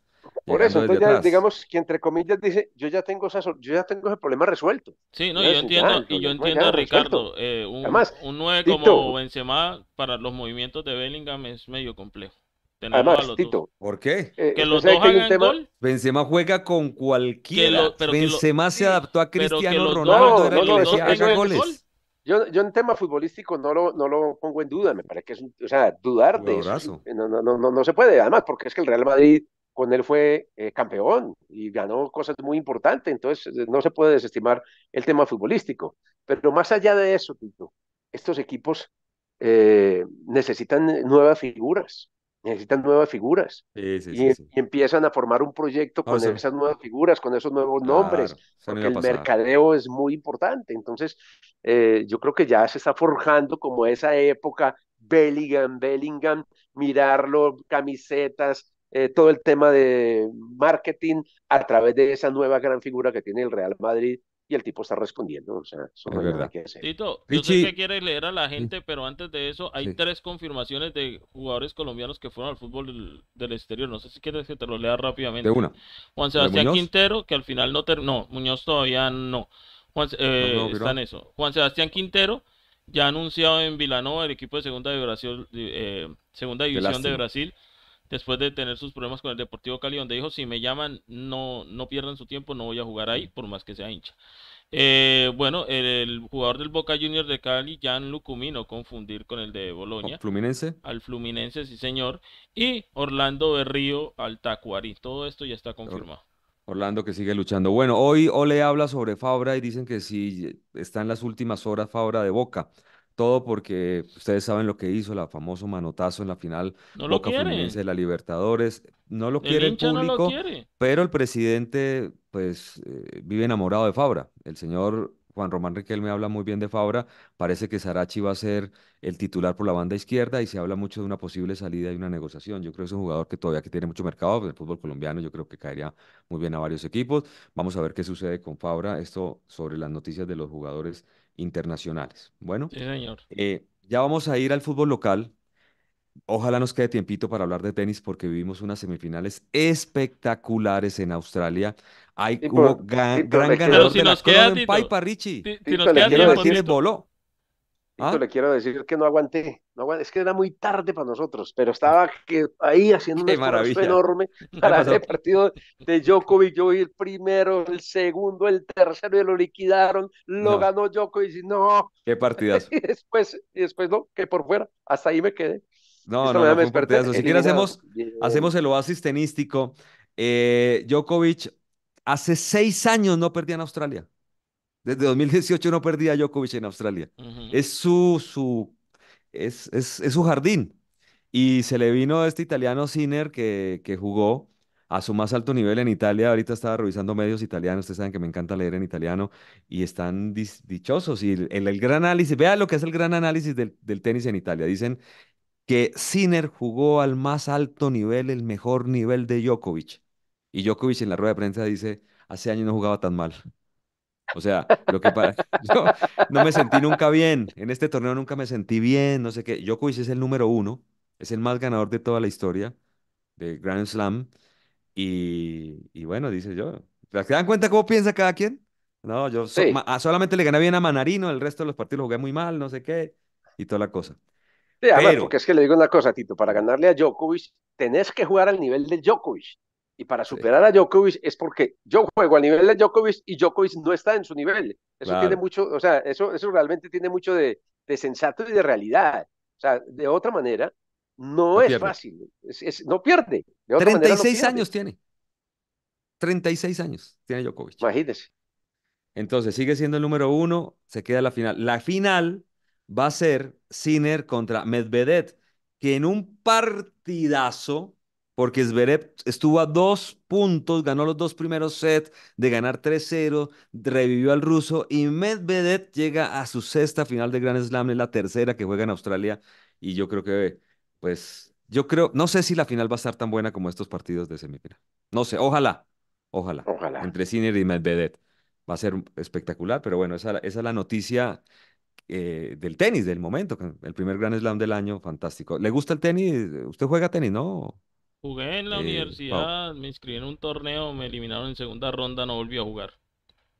Por eso, entonces ya digamos que entre comillas dice, yo ya tengo esa, yo ya tengo ese problema resuelto. Sí, no, yo es- entiendo, y yo entiendo a. Ricardo, eh, un, Además, un 9 como Tito, Benzema para los movimientos de Bellingham es medio complejo. Además. Tito, ¿Por qué? eh, Que los dos hagan tema, gol, Benzema juega con que cualquiera. lo, pero que lo, Benzema se sí, adaptó a pero que Cristiano Ronaldo, no, era no, que no, decía, haga gol. yo, yo en tema futbolístico no lo, no lo pongo en duda, me parece que es, un- o sea, dudar de eso, no, no, no, no se puede, además, porque es que el Real Madrid con él fue eh, campeón y ganó cosas muy importantes, entonces eh, no se puede desestimar el tema futbolístico, pero más allá de eso, Tito, estos equipos eh, necesitan nuevas figuras, necesitan nuevas figuras. Sí, sí, Y, sí, sí. y empiezan a formar un proyecto con esas nuevas figuras, con esos nuevos nombres, claro, porque el pasar. mercadeo es muy importante. Entonces, eh, yo creo que ya se está forjando como esa época Bellingham, Bellingham, mirarlo, camisetas, eh, todo el tema de marketing a través de esa nueva gran figura que tiene el Real Madrid y el tipo está respondiendo. O sea, eso Es no verdad. que hacer. Tito, yo sé que quieres leer a la gente, pero antes de eso hay sí, tres confirmaciones de jugadores colombianos que fueron al fútbol del, del exterior. No sé si quieres que te lo lea de rápidamente. una. Juan ¿Lo de Sebastián? Quintero, que al final no terminó. No, Muñoz todavía no. Juan, Se- ¿No eh, fue está en eso. Juan Sebastián Quintero, ya anunciado en Vilanova, el equipo de segunda de Brasil, eh, segunda división de. Brasil, después de tener sus problemas con el Deportivo Cali, donde dijo, si me llaman, no, no pierdan su tiempo, no voy a jugar ahí, por más que sea hincha. Eh, bueno, el, el jugador del Boca Juniors de Cali, Jan Lucumí, no confundir con el de ¿Con Boloña, Fluminense? al Fluminense, sí señor, y Orlando Berrío al Tacuarí. Todo esto ya está confirmado. Orlando que sigue luchando. Bueno, hoy Ole habla sobre Fabra y dicen que si está en las últimas horas Fabra de Boca. Todo porque ustedes saben lo que hizo, la famoso manotazo en la final No Boca Fluminense de la Libertadores. No lo El quiere el hincha no lo público, quiere. pero el presidente pues eh, vive enamorado de Fabra. El señor Juan Román Riquelme habla muy bien de Fabra. Parece que Sarachi va a ser el titular por la banda izquierda y se habla mucho de una posible salida y una negociación. Yo creo que es un jugador que todavía que tiene mucho mercado en el fútbol colombiano. Yo creo que caería muy bien a varios equipos. Vamos a ver qué sucede con Fabra. Esto sobre las noticias de los jugadores internacionales. Bueno, Sí, señor. eh, ya vamos a ir al fútbol local. Ojalá nos quede tiempito para hablar de tenis porque vivimos unas semifinales espectaculares en Australia. Hay, Tito, hubo gran ganador si de la nos queda, Croden Tito, Piper, Richie. si nos queda tiempo, Martínez voló. ¿Ah? le quiero decir que no aguanté, no aguanté, es que era muy tarde para nosotros, pero estaba que ahí haciendo un esfuerzo enorme ¿Qué para ese partido de Djokovic. Yo vi el primero, el segundo, el tercero y lo liquidaron, lo No, ganó Djokovic y no, qué partidazo. y después, y después no, que por fuera, hasta ahí me quedé. No, Esta no, no, me fue un. Si quieres hacemos el oasis tenístico. Eh, Djokovic hace seis años no perdía en Australia. Desde 2018 no perdía Djokovic en Australia. Es su, su, es, es, es su jardín. Y se le vino este italiano Sinner que, que jugó a su más alto nivel en Italia. Ahorita estaba revisando medios italianos, ustedes saben que me encanta leer en italiano, y están dichosos. Y el, el- el gran análisis, vea lo que es el gran análisis del, del tenis en Italia. Dicen que Sinner jugó al más alto nivel, el mejor nivel de Djokovic. Y Djokovic en la rueda de prensa dice, hace años no jugaba tan mal. O sea, lo que para... Yo no me sentí nunca bien. En este torneo nunca me sentí bien, no sé qué. Djokovic es el número uno, es el más ganador de toda la historia de Grand Slam. Y, y bueno, dice yo. ¿Se dan cuenta cómo piensa cada quien? No, yo so- Sí, ma- solamente le gané bien a Manarino, el resto de los partidos lo jugué muy mal, no sé qué, y toda la cosa. sí, además, Pero, porque es que le digo una cosa, Tito, para ganarle a Djokovic, tenés que jugar al nivel de Djokovic. Y para sí, superar a Djokovic es porque yo juego al nivel de Djokovic y Djokovic no está en su nivel. Eso tiene mucho, o sea, eso, eso realmente tiene mucho de, de sensato y de realidad. O sea, de otra manera, no no es pierde. fácil. Es, es- no pierde. De otra treinta manera, y no seis pierde. años tiene, 36 años tiene Djokovic. Imagínese. Entonces sigue siendo el número uno, se queda la final. La final va a ser Sinner contra Medvedev, que en un partidazo, porque Zverev estuvo a dos puntos, ganó los dos primeros sets de ganar 3-0, revivió al ruso y Medvedev llega a su sexta final de Grand Slam, es la tercera que juega en Australia y yo creo que, pues, yo creo, no sé si la final va a estar tan buena como estos partidos de semifinal. No sé, ojalá, ojalá, Ojalá. entre Sinner y Medvedev. Va a ser espectacular, pero bueno, esa, esa es la noticia eh, del tenis del momento, el primer Grand Slam del año, fantástico. ¿Le gusta el tenis? Usted juega tenis, ¿no? Jugué en la Eh, Pau. universidad, me inscribí en un torneo, me eliminaron en segunda ronda, no volví a jugar.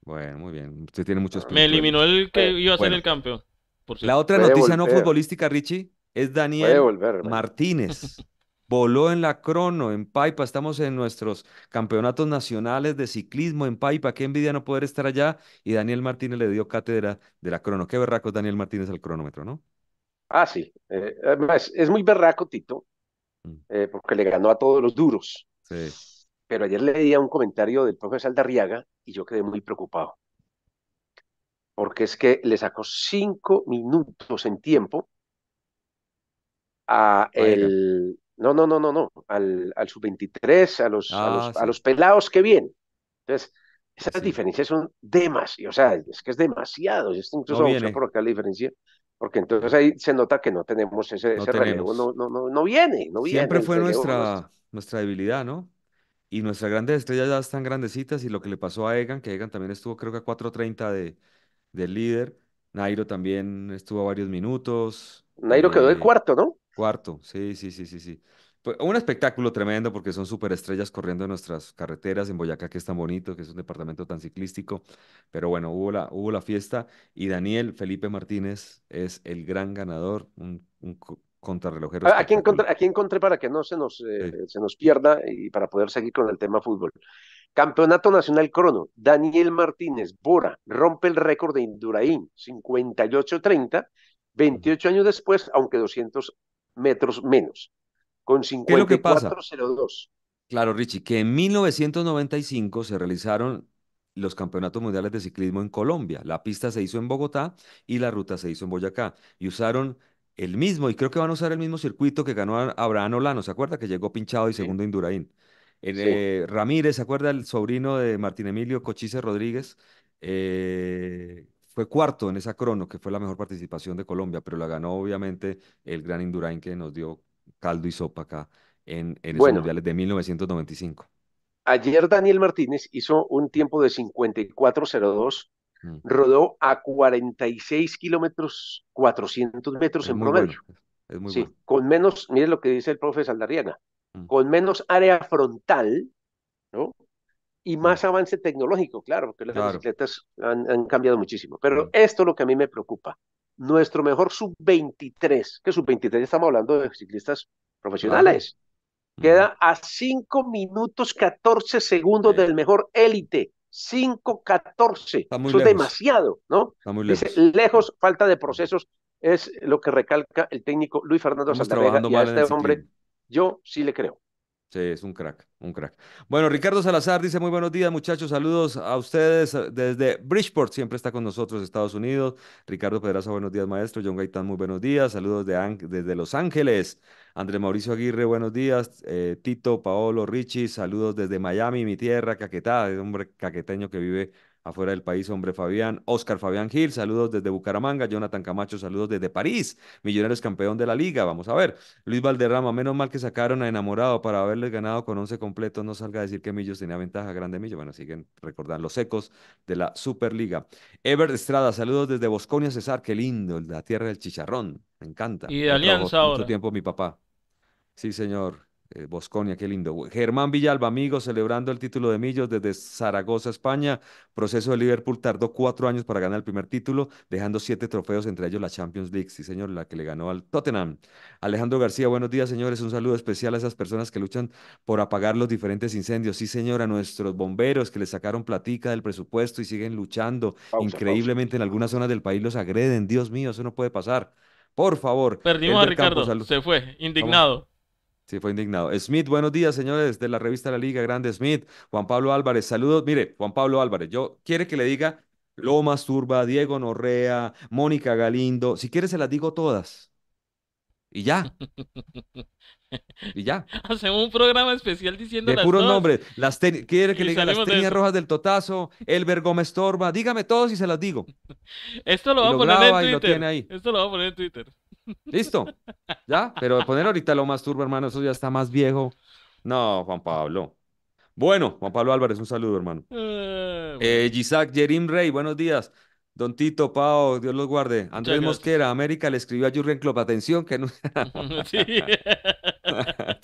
Bueno, muy bien. Usted tiene mucho Ah, Me eliminó el que iba a ser el campeón, por la otra puede noticia no futbolística, Richie, es Daniel volver. Martínez. Voló en la crono, en Paipa. Estamos en nuestros campeonatos nacionales de ciclismo en Paipa. Qué envidia no poder estar allá. Y Daniel Martínez le dio cátedra de la crono. Qué berraco es Daniel Martínez al cronómetro, ¿no? Ah, sí. Eh, además, es muy berraco, Tito, eh, porque le ganó a todos los duros. Sí. Pero ayer leía un comentario del profe Saldarriaga y yo quedé muy preocupado, porque es que le sacó cinco minutos en tiempo a A el, no, no, no, no, no, al, al sub-23, a los, a Ah, los, a sí. los pelados que vienen. Entonces, esas Sí. diferencias son demasiado, o sea, es que es demasiado. Yo incluso No a por acá la diferencia, porque entonces ahí se nota que no tenemos ese, No ese relevo, tenemos. no, no, no, no viene, no viene, Siempre fue nuestra, nuestra debilidad, ¿no? Y nuestras grandes estrellas ya están grandecitas y lo que le pasó a Egan, que Egan también estuvo creo que a 4.30 de, del líder. Nairo también estuvo a varios minutos. Nairo quedó de eh, cuarto, ¿no? cuarto, sí, sí, sí, sí, sí. Fue un espectáculo tremendo porque son superestrellas corriendo en nuestras carreteras en Boyacá, que es tan bonito, que es un departamento tan ciclístico. Pero bueno, hubo la, hubo la fiesta y Daniel Felipe Martínez es el gran ganador, un, un co- contrarrelojero A- Aquí encontré, aquí encontré para que no se nos, eh, Sí. se nos pierda y para poder seguir con el tema fútbol. Campeonato Nacional Crono, Daniel Martínez, Bora, rompe el récord de Indurain, 58-30, Ujú. 28 años después, aunque 200 metros menos, con ¿Qué es lo que pasa? 54-02. Claro, Richie, que en 1995 se realizaron los campeonatos mundiales de ciclismo en Colombia. La pista se hizo en Bogotá y la ruta se hizo en Boyacá. Y usaron el mismo, y creo que van a usar el mismo circuito que ganó Abraham Olano. ¿Se acuerda que llegó pinchado y Sí, segundo Indurain? El, sí. eh, Ramírez, ¿se acuerda el sobrino de Martín Emilio Cochise Rodríguez? Eh, fue cuarto en esa crono, que fue la mejor participación de Colombia, pero la ganó obviamente el gran Indurain que nos dio caldo y sopa acá en, en esos Bueno, mundiales de 1995. ayer Daniel Martínez hizo un tiempo de 54-02, Mm. rodó a 46 kilómetros 400 metros Es en promedio. bueno, es muy Sí, bueno. con menos, mire lo que dice el profe Saldarriaga, Mm, con menos área frontal, ¿no? Y mm, más avance tecnológico, claro, porque las Claro. bicicletas han, han cambiado muchísimo. Pero mm, esto es lo que a mí me preocupa. Nuestro mejor sub-23, que sub-23 estamos hablando de ciclistas profesionales, queda a 5 minutos 14 segundos del mejor élite. 5-14. Está muy Eso es lejos, demasiado, ¿no? está muy Dice, lejos. lejos, falta de procesos, es lo que recalca el técnico Luis Fernando trabajando y a este hombre yo sí le creo. Sí, es un crack, un crack. Bueno, Ricardo Salazar dice muy buenos días, muchachos. Saludos a ustedes eh, desde Bridgeport, siempre está con nosotros, Estados Unidos. Ricardo Pedraza, buenos días, maestro. John Gaitán, muy buenos días. Saludos de desde Los Ángeles. Andrés Mauricio Aguirre, buenos días. Eh, Tito, Paolo, Richie, saludos desde Miami, mi tierra, Caquetá, es un hombre caqueteño que vive afuera del país, hombre Fabián. Oscar Fabián Gil, saludos desde Bucaramanga. Jonathan Camacho, saludos desde París. Millonarios campeón de la liga, vamos a ver. Luis Valderrama, menos mal que sacaron a Enamorado para haberles ganado con 11 completos. No salga a decir que Millos tenía ventaja, grande Millo. Bueno, siguen recordando los ecos de la Superliga. Ever Estrada, saludos desde Bosconia, Cesar. Qué lindo, la tierra del chicharrón. Me encanta. Y de Alianza ahora. Mucho tiempo mi papá. Sí, señor. Eh, Bosconia, qué lindo. Germán Villalba, amigo, celebrando el título de Millos desde Zaragoza, España. Proceso de Liverpool tardó cuatro años para ganar el primer título, dejando siete trofeos, entre ellos la Champions League. Sí, señor, la que le ganó al Tottenham. Alejandro García, buenos días, señores. Un saludo especial a esas personas que luchan por apagar los diferentes incendios. Sí, señor, a nuestros bomberos que les sacaron platica del presupuesto y siguen luchando. Increíblemente en algunas zonas del país los agreden. Dios mío, eso no puede pasar. Por favor. Perdimos a Ricardo. se fue, indignado. Sí, fue indignado. Smith, buenos días, señores de la revista La Liga Grande Smith. Juan Pablo Álvarez, saludos. Mire, Juan Pablo Álvarez, yo quiere que le diga Lomas Turba, Diego Norrea, Mónica Galindo. Si quiere, se las digo todas. Y ya. Y ya. Hacemos un programa especial diciendo de puros nombres. Las quiere que le diga las tenis rojas del Totazo, Elber Gómez Torba. Dígame todos y se las digo. Esto lo va a poner en Twitter. Esto lo va a poner en Twitter. Listo. ¿Ya? Pero poner ahorita lo más turbo, hermano, eso ya está más viejo. No, Juan Pablo. Bueno, Juan Pablo Álvarez, un saludo, hermano. Eh, eh Gisac Jerim Rey, buenos días. Don Tito, Pao, Dios los guarde. Andrés Mosquera, América le escribió a Jurgen Klopp, atención que no... sí.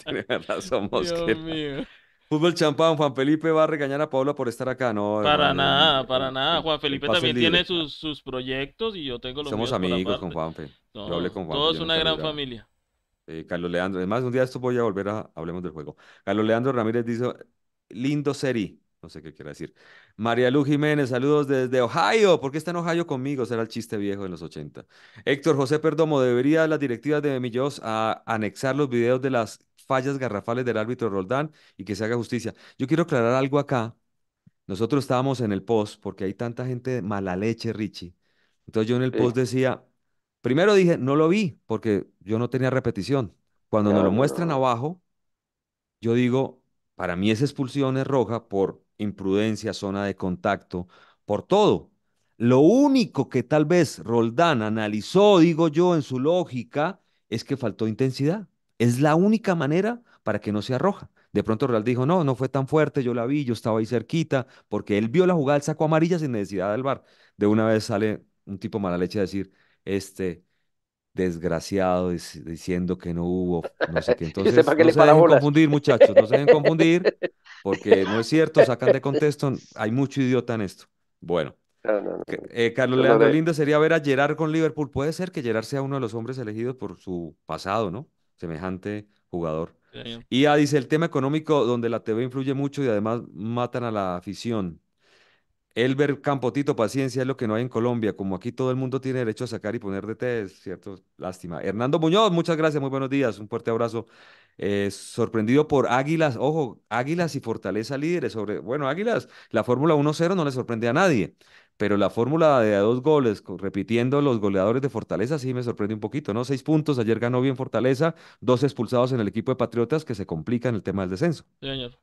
Tiene razón, Mosquera. Dios mío. Fútbol champán, Juan Felipe va a regañar a Paula por estar acá, no. Para nada, para nada. Juan Felipe también tiene sus, sus proyectos y yo tengo los Somos amigos con Juanfe. yo hablé con Juan. Todos una gran familia. Carlos Leandro, además un día esto voy a volver a hablemos del juego. Carlos Leandro Ramírez dice, lindo seri, no sé qué quiere decir. María Lu Jiménez, saludos desde Ohio. ¿Por qué está en Ohio conmigo? Será el chiste viejo de los 80. Héctor José Perdomo, ¿debería las directivas de Millos a anexar los videos de las fallas garrafales del árbitro Roldán y que se haga justicia. Yo quiero aclarar algo acá. Nosotros estábamos en el post porque hay tanta gente de mala leche, Richie. Entonces yo en el post decía, primero dije, no lo vi porque yo no tenía repetición. Cuando nos lo muestran abajo, yo digo, para mí esa expulsión es roja por imprudencia, zona de contacto, por todo. Lo único que tal vez Roldán analizó, digo yo, en su lógica, es que faltó intensidad. Es la única manera para que no sea roja. De pronto Real dijo, no, no fue tan fuerte, yo la vi, yo estaba ahí cerquita, porque él vio la jugada, él sacó amarilla sin necesidad del bar. De una vez sale un tipo mala leche a decir, este desgraciado diciendo que no hubo, no sé qué. Entonces, no se dejen confundir, muchachos, no se dejen confundir, porque no es cierto, sacan de contexto, hay mucho idiota en esto. Bueno. Eh, Carlos Leandro Lindo sería ver a Gerard con Liverpool. Puede ser que Gerard sea uno de los hombres elegidos por su pasado, ¿no? Semejante jugador. Y ya dice el tema económico donde la TV influye mucho y además matan a la afición. Elber Campotito, paciencia es lo que no hay en Colombia. Como aquí todo el mundo tiene derecho a sacar y poner de té, es cierto, lástima. Hernando Muñoz, muchas gracias, muy buenos días, un fuerte abrazo. Eh, sorprendido por Águilas, ojo, Águilas y Fortaleza líderes sobre, bueno, Águilas, la Fórmula 1-0 no le sorprende a nadie pero la fórmula de dos goles, repitiendo los goleadores de Fortaleza, sí me sorprende un poquito, ¿no? Seis puntos, ayer ganó bien Fortaleza, dos expulsados en el equipo de Patriotas que se complica en el tema del descenso. Sí, señor.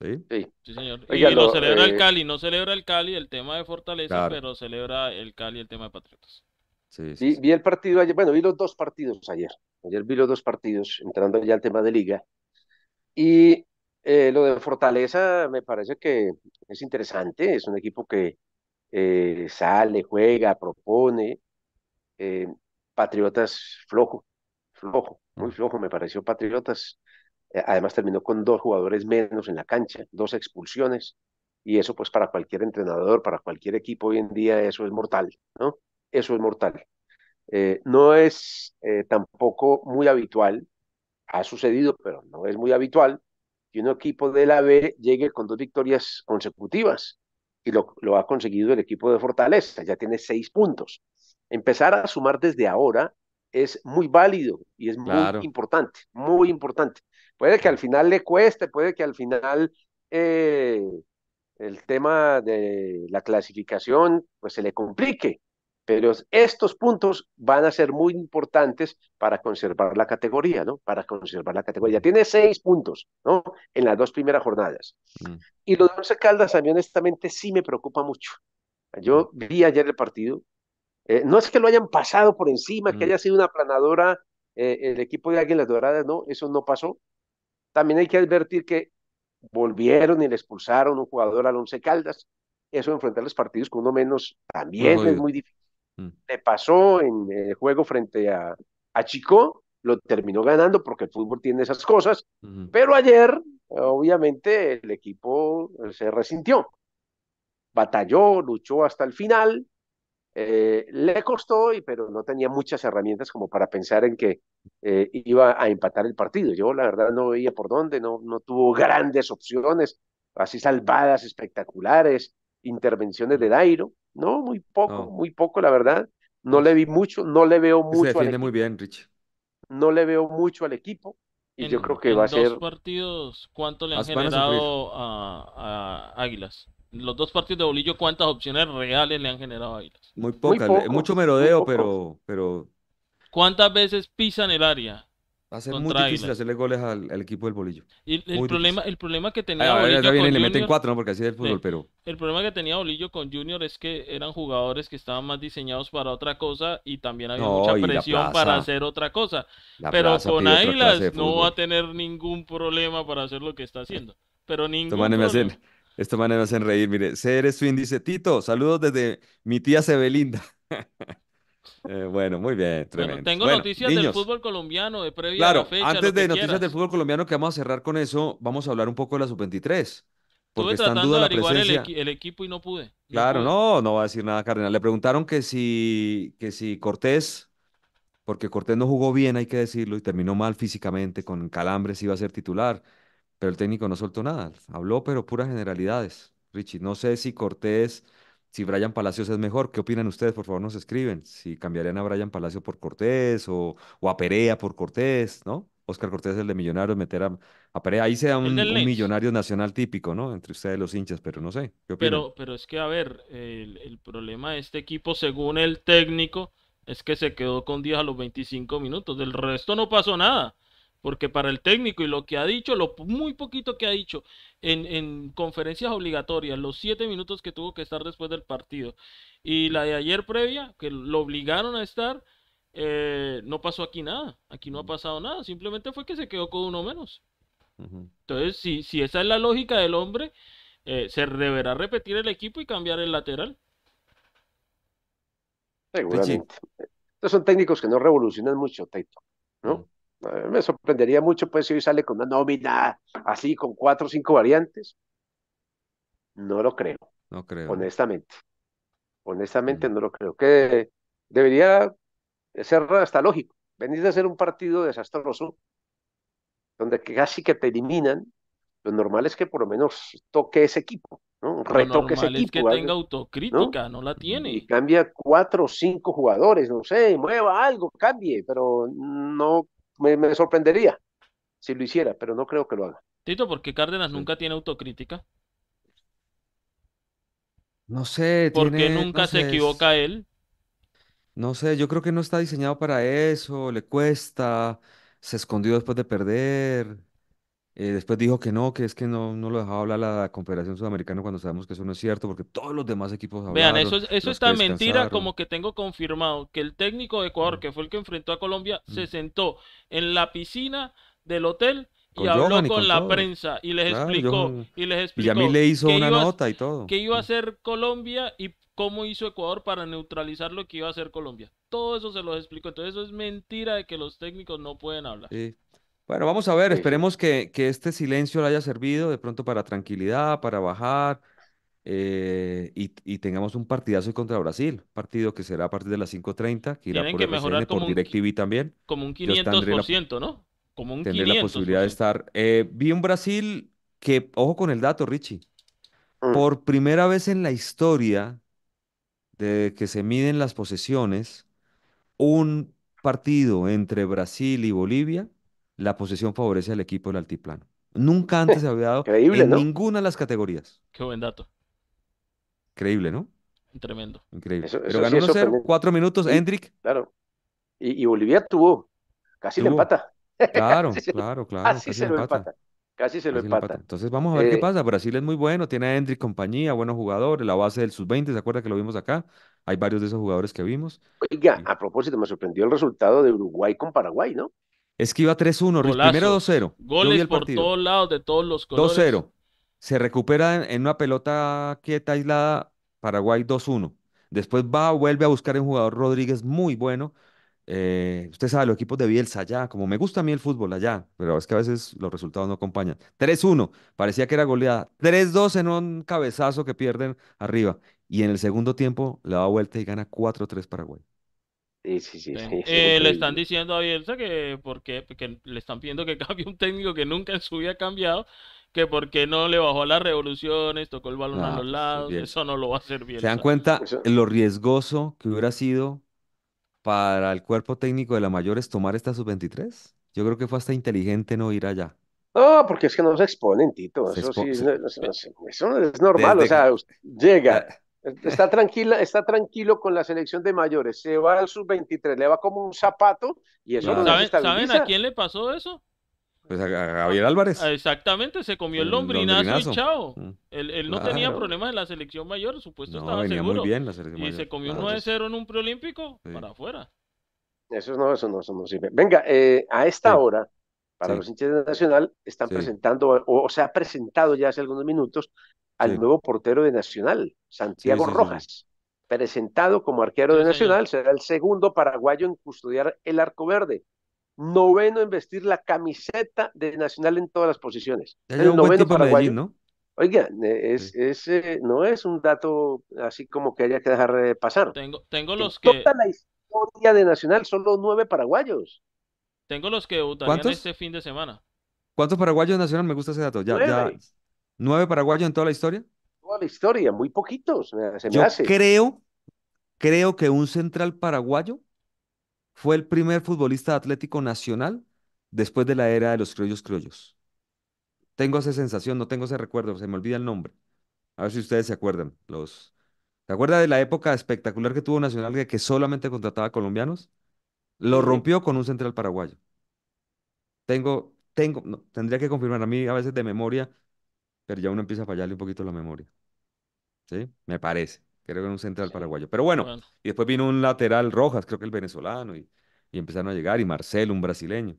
Sí, sí, señor. y lo celebra el eh, Cali, no celebra el Cali el tema de Fortaleza, pero celebra el Cali el tema de Patriotas. Sí, sí, vi, el partido ayer, bueno, vi los dos partidos ayer. Ayer vi los dos partidos, entrando ya al tema de liga. Y eh, lo de Fortaleza me parece que es interesante, es un equipo que eh, sale, juega, propone. Eh, Patriotas flojo, flojo, muy mm. flojo me pareció Patriotas. Eh, además terminó con dos jugadores menos en la cancha, dos expulsiones, y eso pues para cualquier entrenador, para cualquier equipo hoy en día eso es mortal, ¿no? Eso es mortal. no es tampoco muy habitual, ha sucedido, pero no es muy habitual que un equipo de la B llegue con dos victorias consecutivas y lo, lo ha conseguido el equipo de Fortaleza, ya tiene seis puntos. Empezar a sumar desde ahora es muy válido y es muy importante, muy importante, Puede que al final le cueste, puede que al final eh, el tema de la clasificación pues se le complique, pero estos puntos van a ser muy importantes para conservar la categoría, ¿no? Para conservar la categoría. Tiene seis puntos, ¿no? En las dos primeras jornadas. Mm. Y lo de Once Caldas a mí honestamente sí me preocupa mucho. Yo mm. vi ayer el partido. Eh, no es que lo hayan pasado por encima, que mm. haya sido una planadora eh, el equipo de Águilas Doradas, no, eso no pasó. También hay que advertir que volvieron y le expulsaron un jugador al Once Caldas. Eso enfrentar los partidos con uno menos también es muy difícil. Mm. Le pasó en el juego frente a, a Chico, lo terminó ganando porque el fútbol tiene esas cosas, pero ayer, obviamente, el equipo se resintió. Batalló, luchó hasta el final, eh, le costó, pero no tenía muchas herramientas como para pensar en que eh, iba a empatar el partido. Yo la verdad no veía por dónde, no, no tuvo grandes opciones, así salvadas, espectaculares, intervenciones de Dairo, no, muy poco, muy poco la verdad. No le vi mucho, no le veo mucho. Se defiende muy bien, Rich. No le veo mucho al equipo. Y yo creo que va a ser. dos partidos, ¿cuánto le han generado a Águilas? los dos partidos de Bolillo, ¿cuántas opciones reales le han generado a Águilas? Muy pocas, mucho merodeo, pero, pero... ¿Cuántas veces pisan el área? Va a ser muy difícil hacerle goles al, equipo del bolillo. Y el, problema, el problema que tenía Bolillo. Ahora viene y le meten cuatro, ¿no? Porque así es el fútbol, pero. El problema que tenía Bolillo con Junior es que eran jugadores que estaban más diseñados para otra cosa y también había mucha presión para hacer otra cosa. pero con Águilas no va a tener ningún problema para hacer lo que está haciendo. Pero ningún problema. Manera me hacen reír. Mire, CR Swin dice, Tito, saludos desde mi tía Sebelinda. Eh, bueno, muy bien, tremendo. tengo noticias del fútbol colombiano de previa claro, fecha, antes de noticias del fútbol colombiano que vamos a cerrar con eso, vamos a hablar un poco de la sub-23. Porque está en duda la presencia. El, equipo y no pude. claro, no, no va a decir nada Cardenal. Le preguntaron que si, que si Cortés, porque Cortés no jugó bien, hay que decirlo, y terminó mal físicamente, con calambres iba a ser titular pero el técnico no soltó nada. Habló, pero puras generalidades. Richie, no sé si Cortés, si Brian Palacios es mejor. ¿Qué opinan ustedes? Por favor, nos escriben. Si cambiarían a Brian Palacio por Cortés o, a Perea por Cortés, ¿no? Oscar Cortés, el de Millonarios, meter a, Perea. Ahí sea un, millonario nacional típico, ¿no? Entre ustedes los hinchas, pero no sé. ¿Qué opinan? Pero, pero es que, a ver, el, el problema de este equipo, según el técnico, es que se quedó con 10 a los 25 minutos. Del resto no pasó nada porque para el técnico y lo que ha dicho, lo muy poquito que ha dicho en, en, conferencias obligatorias, los siete minutos que tuvo que estar después del partido y la de ayer previa, que lo obligaron a estar, eh, no pasó aquí nada, aquí no ha pasado nada, simplemente fue que se quedó con uno menos. Entonces, si, si esa es la lógica del hombre, eh, se deberá repetir el equipo y cambiar el lateral. Seguramente. Estos son técnicos que no revolucionan mucho, Taito, ¿no? Me sorprendería mucho pues si hoy sale con una nómina así, con cuatro o cinco variantes. No lo creo. No creo. Honestamente. Honestamente no lo creo. Que debería ser hasta lógico. Venís de hacer un partido desastroso, donde casi que te eliminan. Lo normal es que por lo menos toque ese equipo, ¿no? Retoque ese equipo. Es que tenga autocrítica, ¿no? la tiene. Y cambia cuatro o cinco jugadores, no sé, mueva algo, cambie, pero no me, sorprendería si lo hiciera, pero no creo que lo haga. Tito, ¿por qué Cárdenas nunca tiene autocrítica? No sé. ¿Por qué nunca se equivoca él? No sé, yo creo que no está diseñado para eso, le cuesta, se escondió después de perder. Eh, después dijo que no, que es que no, no lo dejaba hablar la Confederación Sudamericana cuando sabemos que eso no es cierto, porque todos los demás equipos hablaron. Vean, eso, eso está mentira, como que tengo confirmado que el técnico de Ecuador, mm. que fue el que enfrentó a Colombia, se mm. sentó en la piscina del hotel y habló con, la prensa y les explicó y les explicó y a mí le hizo una nota y todo qué iba a hacer Colombia y cómo hizo Ecuador para neutralizar lo que iba a hacer Colombia todo eso se los explicó entonces eso es mentira de que los técnicos no pueden hablar sí. Bueno, vamos a ver, esperemos que, este silencio le haya servido de pronto para tranquilidad, para bajar eh, y, tengamos un partidazo contra Brasil, partido que será a partir de las 5.30, que irá por que mejorar por DirecTV también. Como un 500%, ¿no? Como un tendré la posibilidad de estar. Eh, vi un Brasil que, ojo con el dato, Richie, mm. por primera vez en la historia de que se miden las posesiones, un partido entre Brasil y Bolivia la posesión favorece al equipo del altiplano. Nunca antes se había dado Increíble, en ¿no? ninguna de las categorías. Qué buen dato. Increíble, ¿no? Tremendo. Increíble. Eso, Pero ganó sí es 1-0, sorprendente. cuatro minutos, Y, Hendrik claro. Y, y Bolivia tuvo, casi le tuvo. empata. Claro, claro, claro, casi casi se le lo empata. empata. Casi se lo Casi le empata. empata. Entonces vamos a ver qué Eh, pasa. Brasil es muy bueno, tiene a Hendrik compañía, buenos jugadores, la base del sub-20, ¿se acuerda que lo vimos acá? Hay varios de esos jugadores que vimos. oiga, Y a propósito, me sorprendió el resultado de Uruguay con Paraguay, ¿no? Es que iba 3-1, Rich. Primero Golazos. 2-0. Yo vi Goles por todos lados, de todos los colores. 2-0. Se recupera en, en una pelota quieta, aislada, Paraguay 2-1. Después va, vuelve a buscar un jugador Rodríguez muy bueno. Eh, usted sabe, los equipos de Bielsa allá, como me gusta a mí el fútbol allá, pero es que a veces los resultados no acompañan. 3-1, parecía que era goleada. 3-2 en un cabezazo que pierden arriba. Y en el segundo tiempo le da vuelta y gana 4-3 Paraguay. Sí, sí, sí, Sí. sí, es Eh, le están diciendo a Bielsa que porque, que le están pidiendo que cambie un técnico que nunca en su vida ha cambiado, que porque no le bajó a las revoluciones, tocó el balón a los pues es lados, eso no lo va a hacer ¿Se dan cuenta Eso, lo riesgoso que hubiera sido para el cuerpo técnico de la Mayores tomar esta sub-23? Yo creo que fue hasta inteligente no ir allá. no, porque es que no se exponen, Tito. Se Eso sí, se- no, no, no, eso es normal. O sea, llega, eh, está tranquila, está tranquilo con la selección de mayores, se va al sub-23, le va como un zapato y eso no Claro. nos ¿Saben, ¿Saben a quién le pasó eso? pues a, a Javier Álvarez, Ah, Exactamente, se comió el el lombrinazo y chao. Mm, Él, él no tenía problemas en la selección mayor, supuesto No, estaba venía muy seguro. bien la selección Y mayor. se comió un Claro. 9-0 en un preolímpico Sí. para afuera. Eso no, eso no, eso no sirve. Venga, eh, a esta Sí, hora, para sí, los hinchas de Nacional, están sí, presentando, o, o se ha presentado ya hace algunos minutos, al sí, nuevo portero de Nacional, Santiago sí, sí, sí. Rojas. Presentado como arquero de. Nacional, será el segundo paraguayo en custodiar el arco verde. Noveno en vestir la camiseta de Nacional en todas las posiciones. El buen noveno paraguayo. Medellín, ¿no? Oiga, es, Sí. es, eh, no es un dato así como que haya que dejar eh, pasar. Tengo, tengo En los que, toda la historia de Nacional, solo nueve paraguayos. tengo los que debutarían ¿Cuántos? este fin de semana. ¿Cuántos paraguayos nacional? Me gusta ese dato. Ya, ya, Nueve. paraguayos en toda la historia. Toda la historia, muy poquitos, me- se me Yo hace. creo, creo que un central paraguayo fue el primer futbolista Atlético Nacional después de la era de los criollos criollos. Tengo esa sensación, no tengo ese recuerdo, se me olvida el nombre. A ver si ustedes se acuerdan. Los... ¿Se acuerda de la época espectacular que tuvo Nacional de que solamente contrataba colombianos? Lo rompió con un central paraguayo. Tengo, tengo, no, tendría que confirmar a mí a veces de memoria, pero ya uno empieza a fallarle un poquito la memoria. ¿Sí? Me parece. Creo que era un central paraguayo. Pero bueno, Bueno, y después vino un lateral Rojas, creo que el venezolano, y, y empezaron a llegar, y Marcelo, un brasileño.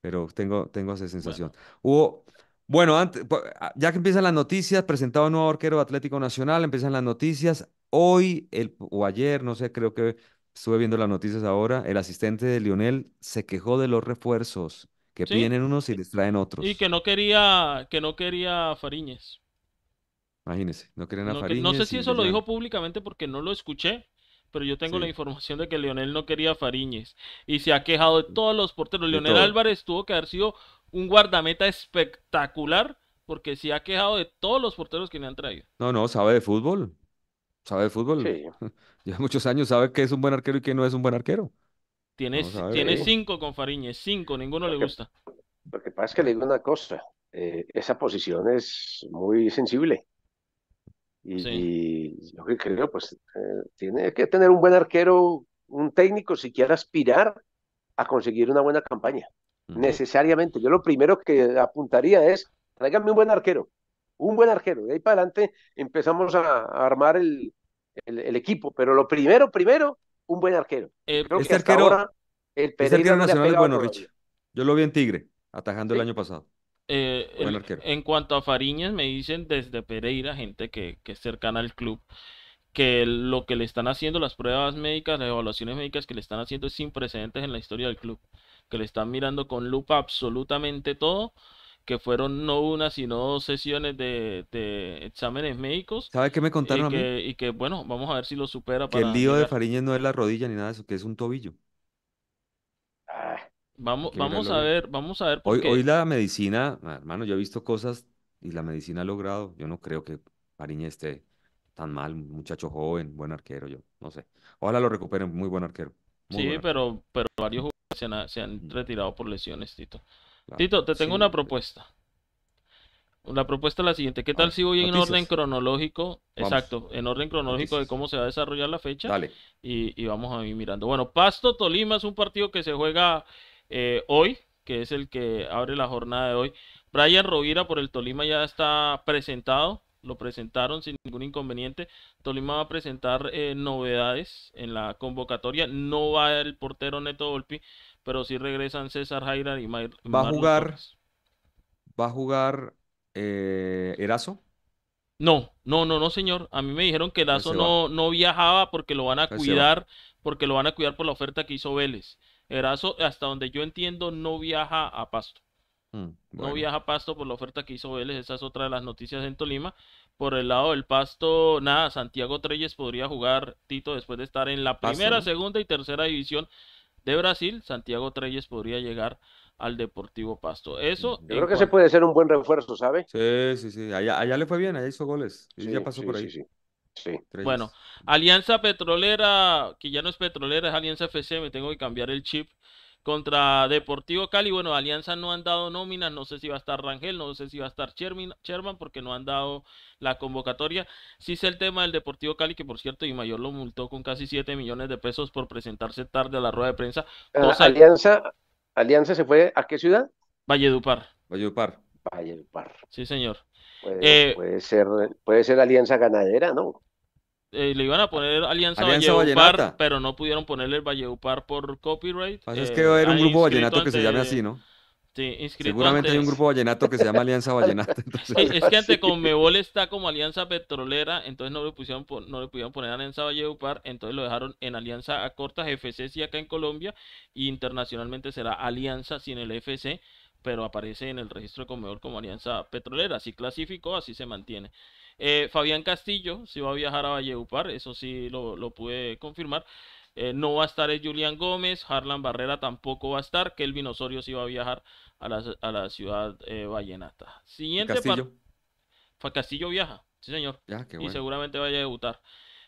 Pero tengo, tengo esa sensación. bueno. Hubo, bueno, antes, ah, ya que empiezan las noticias, presentado un nuevo arquero de Atlético Nacional, empiezan las noticias. Hoy, el, o ayer, no sé, creo que estuve viendo las noticias ahora, el asistente de Lionel se quejó de los refuerzos, que Sí, piden unos y les traen y otros. que no quería, que no quería Fariñez. Imagínense, no quieren a No, que, no sé Fariñez si y eso lo dijo públicamente porque no lo escuché, pero yo tengo la información de que Leonel no quería a Fariñez y se ha quejado de todos los porteros. de Leonel todo. Álvarez tuvo que haber sido un guardameta espectacular porque se ha quejado de todos los porteros que le han traído. No, no, sabe de fútbol, sabe de fútbol. Sí, Lleva muchos años, sabe que es un buen arquero y que no es un buen arquero. Tiene, tiene sí. fútbol. cinco con Fariñez, cinco, ninguno le que, gusta. lo que pasa es que le digo una cosa, eh, esa posición es muy sensible Sí. y, y yo que creo, pues, eh, tiene que tener un buen arquero, un técnico, si quiere aspirar a conseguir una buena campaña. Eh, Necesariamente. Yo lo primero que apuntaría es, tráigame un buen arquero, un buen arquero. De ahí para adelante empezamos a, a armar el, el, el equipo, pero lo primero, primero, un buen arquero. Eh, creo que Este hasta arquero, ahora el este Pereira arquero no nacional es bueno. Rich. Yo lo vi en Tigre, atajando el año pasado. eh, Buen el- arquero. en cuanto a Fariñez, me dicen desde Pereira, gente que, que es cercana al club, que lo que le están haciendo, las pruebas médicas, las evaluaciones médicas que le están haciendo es sin precedentes en la historia del club, que le están mirando con lupa absolutamente todo, que fueron no una, sino dos sesiones de, de exámenes médicos, ¿Sabe qué me y contaron a mí? que, y que, bueno, vamos a ver si lo supera Que el para lío de. Fariñez no es la rodilla ni nada de eso, que es un tobillo. Ah, Vamos, vamos a ver, vamos a ver Hoy, hoy la medicina, ah, hermano, yo he visto cosas y la medicina ha logrado. Yo no creo que Fariñez esté tan mal, un muchacho joven, buen arquero, yo no sé. Ojalá lo recuperen, muy buen arquero, muy sí, buen arquero. pero, pero varios jugadores se han, se han retirado por lesiones, Tito. Tito, te tengo Sí, una propuesta. La propuesta es la siguiente. ¿Qué tal si voy en orden cronológico? Vamos, Exacto, en orden cronológico de cómo se va a desarrollar la fecha Dale. y, y vamos a ir mirando. Bueno, Pasto Tolima es un partido que se juega eh, hoy, que es el que abre la jornada de hoy. Brian Rovira por el Tolima ya está presentado, lo presentaron sin ningún inconveniente. Tolima va a presentar eh, novedades en la convocatoria. No va el portero Neto Volpi, pero sí regresan César Jairar y Mar- Va a jugar, Torres. va a jugar eh, Erazo. No, no, no, no, señor. A mí me dijeron que va. no, no viajaba porque lo van a va. cuidar, porque lo van a cuidar por la oferta que hizo Vélez. Erazo, hasta donde yo entiendo, no viaja a Pasto. Mm, No viaja a Pasto por la oferta que hizo Vélez. Esa es otra de las noticias en Tolima. Por el lado del Pasto, nada, Santiago Treyes podría jugar Tito después de estar en la Pasto, primera, ¿no? segunda y tercera división de Brasil. Santiago Treyes podría llegar al Deportivo Pasto. Eso. Yo creo que ese cuanto. puede ser un buen refuerzo, ¿sabe? Sí, sí, sí. Allá, allá le fue bien, allá hizo goles. Ya Sí, pasó sí, por ahí. sí. Sí. Bueno. Alianza Petrolera, que ya no es petrolera, es Alianza FC, me tengo que cambiar el chip. Contra Deportivo Cali, bueno, Alianza no han dado nóminas, no sé si va a estar Rangel, no sé si va a estar Sherman, Sherman porque no han dado la convocatoria. Sí sé el tema del Deportivo Cali, que por cierto, y Mayor lo multó con casi 7 millones de pesos por presentarse tarde a la rueda de prensa. Ah, Cosa, Alianza, Alianza se fue a qué ciudad? Valledupar, Valledupar. Valledupar. sí señor. Puede, Eh, puede ser, puede ser Alianza ganadera, ¿no? Eh, le iban a poner Alianza Alianza Vallenata. pero no pudieron ponerle el Valledupar por copyright. Pasa es que Eh, va a haber un grupo vallenato que se llame así, ¿no? Sí, inscrito Seguramente hay un grupo vallenato que se llama Alianza Vallenata. entonces- Es que ante. Conmebol está como Alianza Petrolera, entonces no le pusieron, no le pudieron poner Alianza Valledupar, entonces lo dejaron en Alianza a cortas FC sí acá en Colombia y internacionalmente será Alianza sin el FC, pero aparece en el registro de Conmebol como Alianza Petrolera, así clasificó, así se mantiene. Eh, Fabián Castillo sí va a viajar a Valledupar, eso sí lo, lo pude confirmar. Eh, no va a estar es Julián Gómez, Harlan Barrera tampoco va a estar, Kelvin Osorio sí va a viajar a la, a la ciudad eh, vallenata. ¿Y Siguiente Castillo. Castillo viaja, sí señor, Ya, y seguramente vaya a debutar.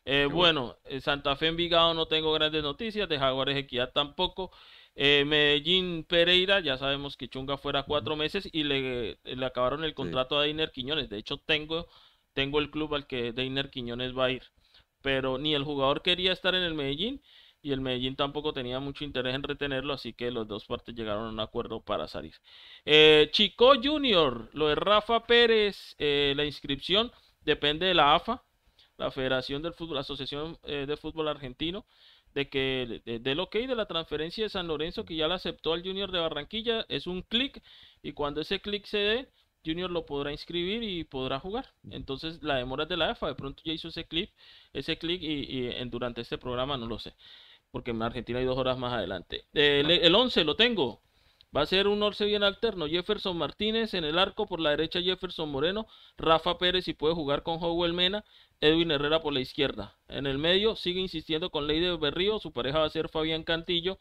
Eh, bueno, eh, Santa Fe Envigado no tengo grandes noticias, de Jaguares Equidad tampoco. Eh, Medellín Pereira, ya sabemos que Chunga fuera cuatro meses y le, le acabaron el contrato a Deiner Quiñones. De hecho, tengo, tengo el club al que Deiner Quiñones va a ir. Pero ni el jugador quería estar en el Medellín y el Medellín tampoco tenía mucho interés en retenerlo, así que los dos partes llegaron a un acuerdo para salir. Eh, Chico Junior, lo de Rafa Pérez, eh, la inscripción depende de la AFA, la Federación del Fútbol, Asociación eh, de Fútbol Argentino, de que de- del ok de la transferencia de San Lorenzo, que ya la aceptó al Junior de Barranquilla, es un clic y cuando ese clic se dé, Junior lo podrá inscribir y podrá jugar. Entonces la demora es de la AFA, de pronto ya hizo ese clic, ese clic y, y en- durante este programa no lo sé, porque en Argentina hay dos horas más adelante. Eh, el, el 11 lo tengo. Va a ser un once bien alterno. Jefferson Martínez en el arco, por la derecha Jefferson Moreno, Rafa Pérez y puede jugar con Howell Mena, Edwin Herrera por la izquierda. En el medio sigue insistiendo con Leider Berrío, su pareja va a ser Fabián Cantillo.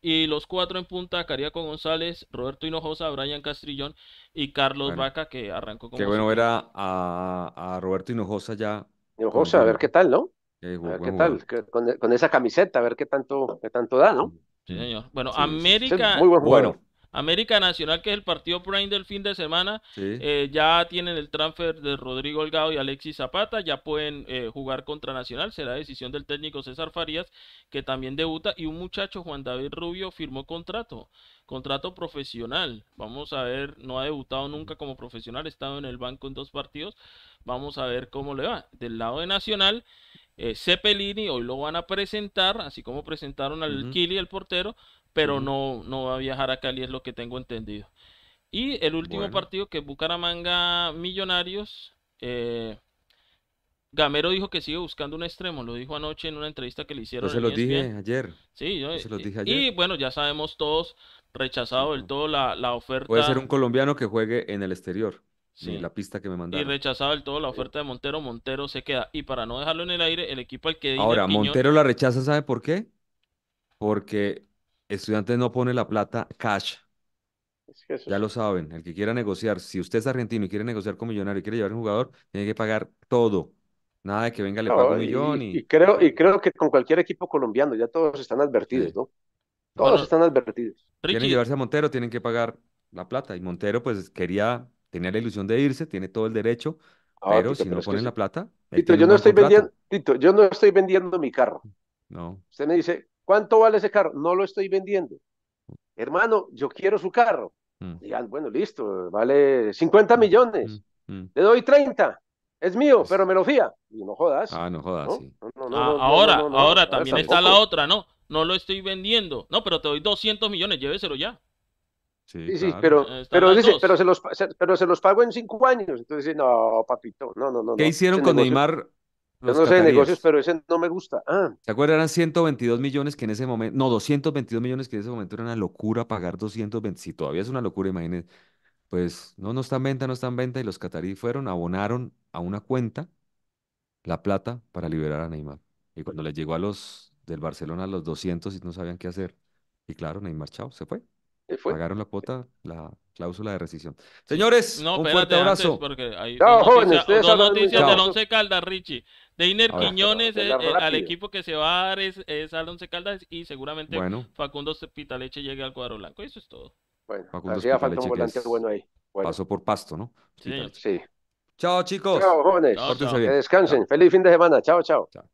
Y los cuatro en punta, Cariaco González, Roberto Hinojosa, Brian Castrillón y Carlos Bueno, Vaca, que arrancó como Qué bueno suplente. a, Roberto Hinojosa ya con Ojosa, a ver qué tal, ¿no? Eh, A ver qué tal, jugador. con, con esa camiseta, a ver qué tanto, qué tanto da, ¿no? Sí, señor. Bueno, Sí, sí, sí. Ese es América, muy buen jugador. Bueno, América Nacional, que es el partido prime del fin de semana, sí. eh, ya tienen el transfer de Rodrigo Holgado y Alexis Zapata, ya pueden eh, jugar contra Nacional, será decisión del técnico César Farías, que también debuta, y un muchacho, Juan David Rubio, firmó contrato, contrato profesional. Vamos a ver, no ha debutado nunca como profesional, ha estado en el banco en dos partidos, vamos a ver cómo le va. Del lado de Nacional, eh, Cepelini, hoy lo van a presentar, así como presentaron al. Kili, el portero, pero no, no va a viajar a Cali, es lo que tengo entendido. Y el último Bueno. partido que es Bucaramanga Millonarios, eh, Gamero dijo que sigue buscando un extremo, lo dijo anoche en una entrevista que le Yo hicieron se en los dije ayer. Sí, yo- Yo se los y- dije y ayer. bueno, ya sabemos todos, rechazado del todo la, la Puede ser un oferta, colombiano que juegue en el exterior. Sí, la pista que me y mandaron. rechazado del todo la oferta de Montero, Montero se queda. Y para no dejarlo en el aire, el equipo al que Ahora, Quiñón, Montero la rechaza, ¿sabe por qué? Porque Estudiantes no pone la plata cash. Es que eso Ya es- lo saben. El que quiera negociar, si usted es argentino y quiere negociar con Millonario y quiere llevar un jugador, tiene que pagar todo. Nada de que venga, le pago no, un millón y, y. y creo, y creo que con cualquier equipo colombiano ya todos están advertidos, Sí. ¿no? Todos bueno, están advertidos. Quieren llevarse a Montero, tienen que pagar la plata. Y Montero pues quería, tenía la ilusión de irse, tiene todo el derecho, Ah, pero Tito, si pero no ponen sí. la plata, Tito, yo no estoy vendiendo, Tito, yo no estoy vendiendo mi carro. No, Usted me dice, ¿cuánto vale ese carro? No lo estoy vendiendo. Hermano, yo quiero su carro. mm, Digan, bueno, listo, vale 50 mm, millones. mm, mm. Le doy 30. Es mío, pero me lo fía. Y no jodas. Ah, no jodas, ¿no? sí. No, no, no, Ah, no, no, ahora, ahora también está la otra, ¿no? No lo estoy vendiendo. No, pero te doy 200 millones, lléveselo ya. Sí, Sí, pero, pero dice, pero se los, se- pero se los pago en cinco años. Entonces dice, no, papito, no, no, no. ¿Qué hicieron con negocio- Neymar Yo no sé de negocios, pero ese no me gusta. Ah, ¿Se acuerdan? Eran 122 millones que en ese momento, no, 222 millones que en ese momento era una locura pagar 220, si todavía es una locura, imagínense. Pues no, no está en venta, no está en venta y los cataríes fueron, abonaron a una cuenta la plata para liberar a Neymar. Y cuando les llegó a los del Barcelona los 200 y no sabían qué hacer. Y claro, Neymar, chao, se fue. Fue. Pagaron la cuota, la cláusula de rescisión. Señores, No, un espérate, fuerte abrazo. porque hay Chao, dos jóvenes, noticias, dos noticias del. Once Caldas, Richie. Deiner A ver. Quiñones, eh, eh, al equipo que se va a dar es, es al Once Caldas y seguramente Bueno, Facundo Pitaleche llegue al cuadro blanco. Eso es todo. Bueno, Facundo hacía falta un volante es- bueno ahí. Bueno, pasó por pasto, ¿no? Sí. Chao, chicos. Chao, jóvenes. Chao, Pórtense chao. Que descansen. Feliz fin de semana. Chao, chao. Chao.